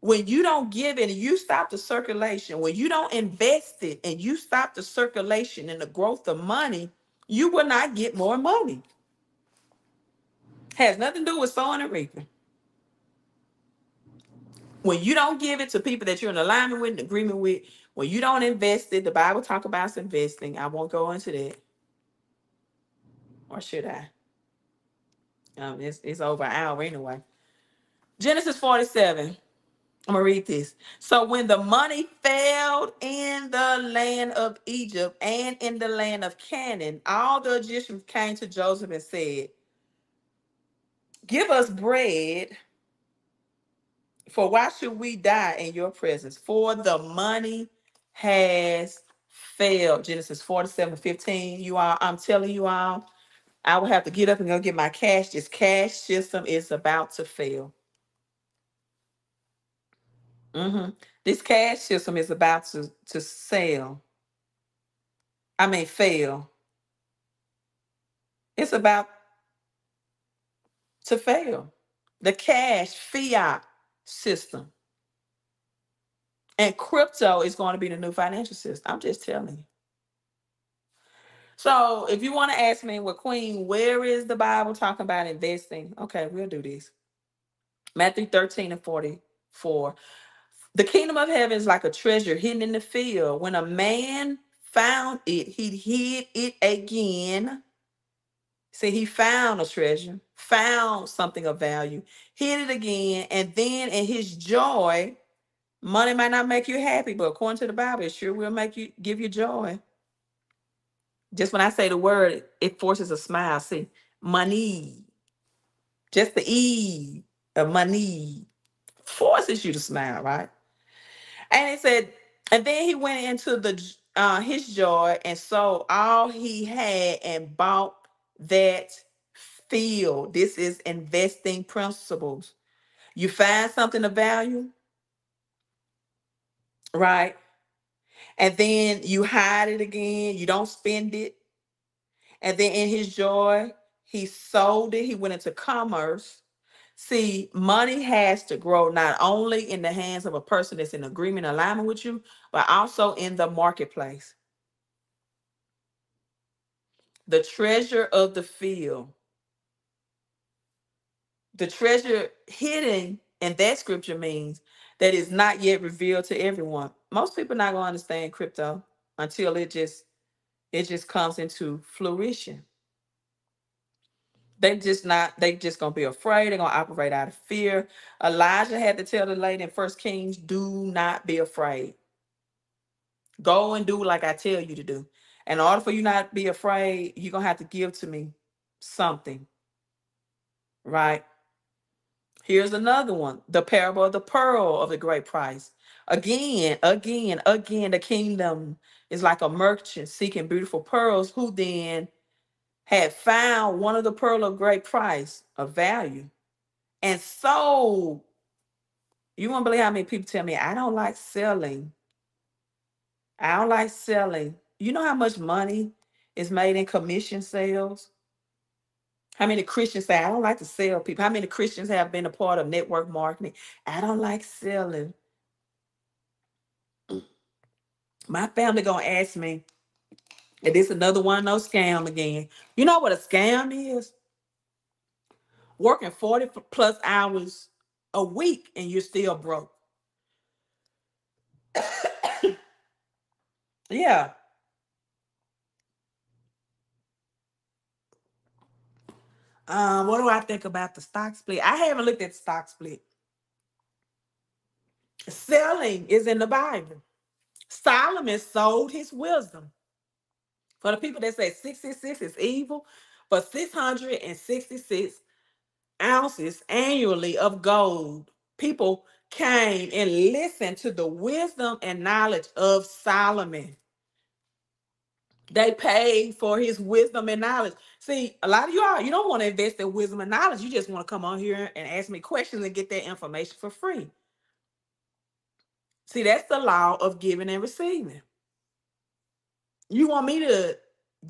When you don't give it and you stop the circulation, when you don't invest it and you stop the circulation and the growth of money, you will not get more money. Has nothing to do with sowing and reaping. When you don't give it to people that you're in alignment with, in agreement with, when you don't invest it, the Bible talk about investing. I won't go into that. Or should I? Um, it's, it's over an hour anyway. Genesis 47. I'm gonna read this. So when the money failed in the land of Egypt and in the land of Canaan, all the Egyptians came to Joseph and said, Give us bread, for why should we die in your presence? For the money has failed. Genesis 47, 15. You all, I'm telling you all, I will have to get up and go get my cash. This cash system is about to fail. Mhm. This cash system is about to, to sell. I mean, fail. It's about to fail. The cash fiat system. And crypto is going to be the new financial system. I'm just telling you. So if you want to ask me, well, Queen, where is the Bible talking about investing? Okay, we'll do this. Matthew 13 and 44. The kingdom of heaven is like a treasure hidden in the field. When a man found it, he hid it again. See, he found a treasure, found something of value, hid it again, and then in his joy, money might not make you happy, but according to the Bible, it sure will make you give you joy. Just when I say the word, it forces a smile. See, money, just the E of money forces you to smile, right? And it said, and then he went into the uh his joy and sold all he had and bought that field. This is investing principles. You find something of value, right? And then you hide it again, you don't spend it. And then in his joy, he sold it, he went into commerce. See, money has to grow not only in the hands of a person that's in agreement, alignment with you, but also in the marketplace. The treasure of the field, the treasure hidden in that scripture means that is not yet revealed to everyone. Most people not gonna understand crypto until it just it just comes into fruition. They just not, they just gonna be afraid, they're gonna operate out of fear. Elijah had to tell the lady in First Kings, do not be afraid. Go and do like I tell you to do. In order for you not be afraid, you're gonna have to give to me something. Right? Here's another one: the parable of the pearl of the great price. Again, again, again, the kingdom is like a merchant seeking beautiful pearls, who then had found one of the pearl of great price of value and sold. You won't believe how many people tell me I don't like selling. I don't like selling. You know how much money is made in commission sales? How many Christians say I don't like to sell people? How many Christians have been a part of network marketing? I don't like selling. My family gonna ask me, and this another one those scam again. You know what a scam is? Working 40 f- plus hours a week and you're still broke. Yeah. Um, what do I think about the stock split? I haven't looked at the stock split. Selling is in the Bible. Solomon sold his wisdom. For the people that say 666 is evil, for 666 ounces annually of gold, people came and listened to the wisdom and knowledge of Solomon. They paid for his wisdom and knowledge. See, a lot of y'all, you don't want to invest in wisdom and knowledge. You just want to come on here and ask me questions and get that information for free. See, that's the law of giving and receiving. You want me to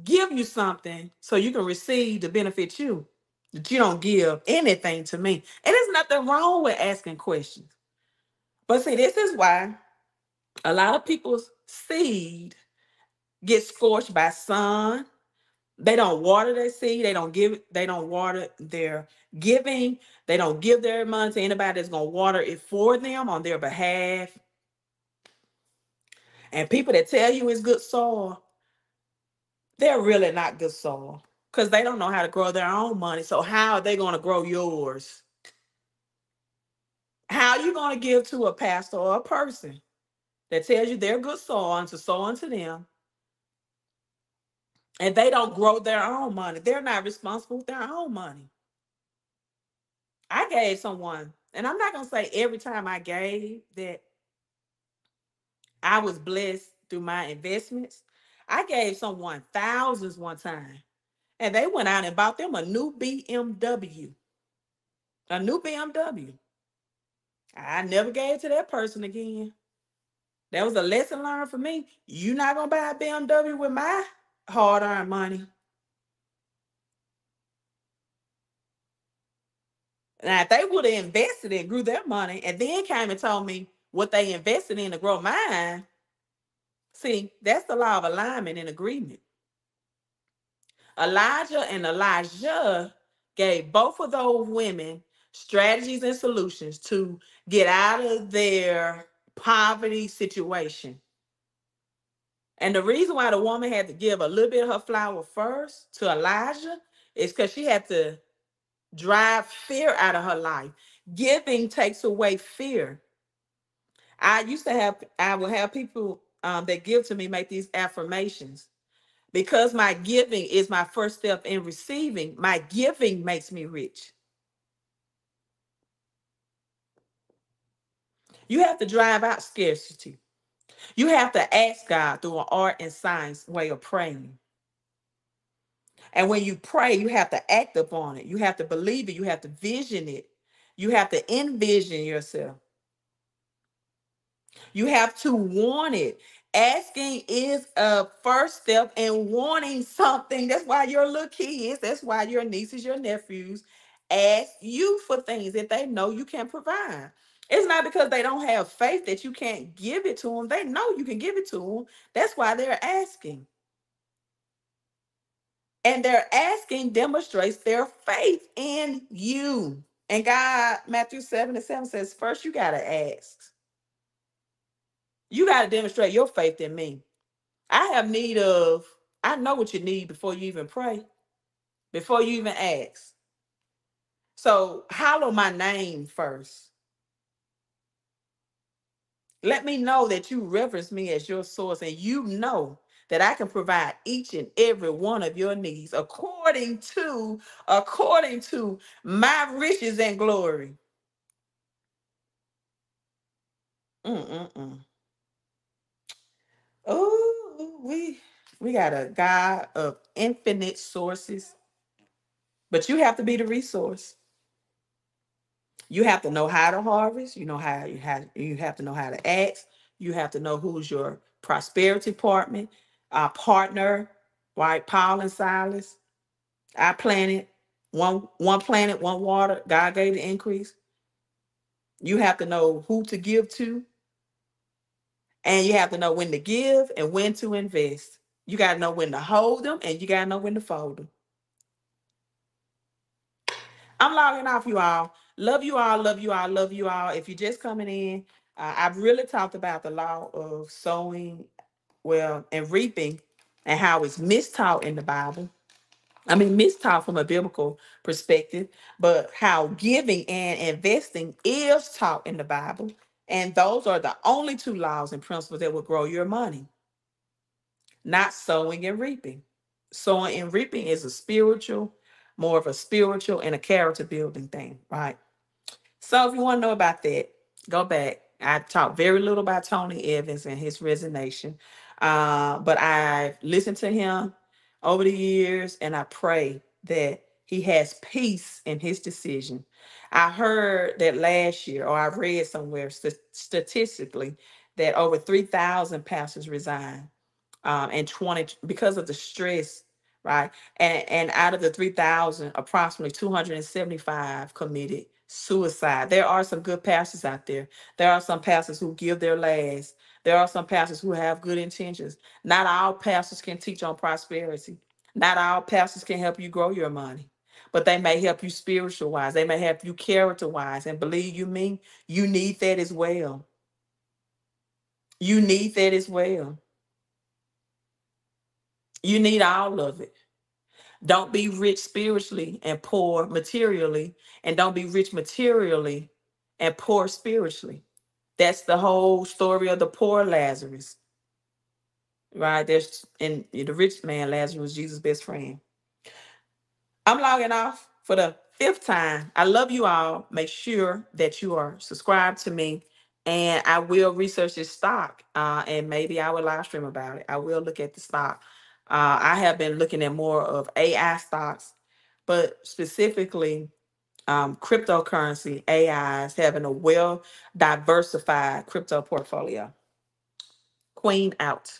give you something so you can receive to benefit you. That you don't give anything to me. And there's nothing wrong with asking questions. But see, this is why a lot of people's seed gets scorched by sun. They don't water their seed. They don't give. They don't water their giving. They don't give their money to anybody that's gonna water it for them on their behalf. And people that tell you it's good soil, they're really not good soil because they don't know how to grow their own money. So how are they gonna grow yours? How are you gonna give to a pastor or a person that tells you they're good soil and to sow unto them? and they don't grow their own money. They're not responsible with their own money. I gave someone, and I'm not gonna say every time I gave that I was blessed through my investments. I gave someone thousands one time, and they went out and bought them a new BMW. A new BMW. I never gave to that person again. That was a lesson learned for me. You're not gonna buy a BMW with my hard earned money. Now, if they would have invested and grew their money and then came and told me what they invested in to grow mine, see, that's the law of alignment and agreement. Elijah and Elisha gave both of those women strategies and solutions to get out of their poverty situation. And the reason why the woman had to give a little bit of her flour first to Elijah is because she had to drive fear out of her life. Giving takes away fear. I used to have, I would have people um, that give to me make these affirmations. Because my giving is my first step in receiving, my giving makes me rich. You have to drive out scarcity. You have to ask God through an art and science way of praying. And when you pray, you have to act upon it. You have to believe it. You have to vision it. You have to envision yourself. You have to want it. Asking is a first step in wanting something. That's why your little kids, that's why your nieces, your nephews ask you for things that they know you can provide. It's not because they don't have faith that you can't give it to them. They know you can give it to them. That's why they're asking. And their asking demonstrates their faith in you. And God, Matthew 7 and 7 says, first you got to ask. You got to demonstrate your faith in me. I have need of, I know what you need before you even pray, before you even ask. So, hallow my name first. Let me know that you reverence me as your source and you know that I can provide each and every one of your needs according to according to my riches and glory. Mm-mm-mm. Oh, we We got a God of infinite sources, but you have to be the resource. You have to know how to harvest. You know how you have you have to know how to ask. You have to know who's your prosperity partner, uh, partner, right? Paul and Silas. I planted one one planet, one water. God gave the increase. You have to know who to give to, and you have to know when to give and when to invest. You got to know when to hold them, and you got to know when to fold them. I'm logging off, you all. Love you all, love you all, love you all. If you're just coming in, uh, I've really talked about the law of sowing, well, and reaping, and how it's mistaught in the Bible. I mean, mistaught from a biblical perspective, but how giving and investing is taught in the Bible. And those are the only two laws and principles that will grow your money, not sowing and reaping. Sowing and reaping is a spiritual, more of a spiritual and a character building thing, right? So if you want to know about that, go back. I talked very little about Tony Evans and his resignation, uh, but I've listened to him over the years, and I pray that he has peace in his decision. I heard that last year, or I read somewhere st- statistically that over three thousand pastors resigned, um, and twenty because of the stress, right? And and out of the three thousand, approximately two hundred and seventy-five committed suicide. There are some good pastors out there. There are some pastors who give their last. There are some pastors who have good intentions. Not all pastors can teach on prosperity. Not all pastors can help you grow your money. But they may help you spiritual wise. They may help you character wise. And believe you me, you need that as well. You need that as well. You need all of it. Don't be rich spiritually and poor materially, and don't be rich materially and poor spiritually. That's the whole story of the poor Lazarus, right? There's and the rich man Lazarus was Jesus' best friend. I'm logging off for the fifth time. I love you all. Make sure that you are subscribed to me, and I will research this stock, uh, and maybe I will live stream about it. I will look at the stock. Uh, I have been looking at more of AI stocks, but specifically um, cryptocurrency AIs having a well diversified crypto portfolio. Queen out.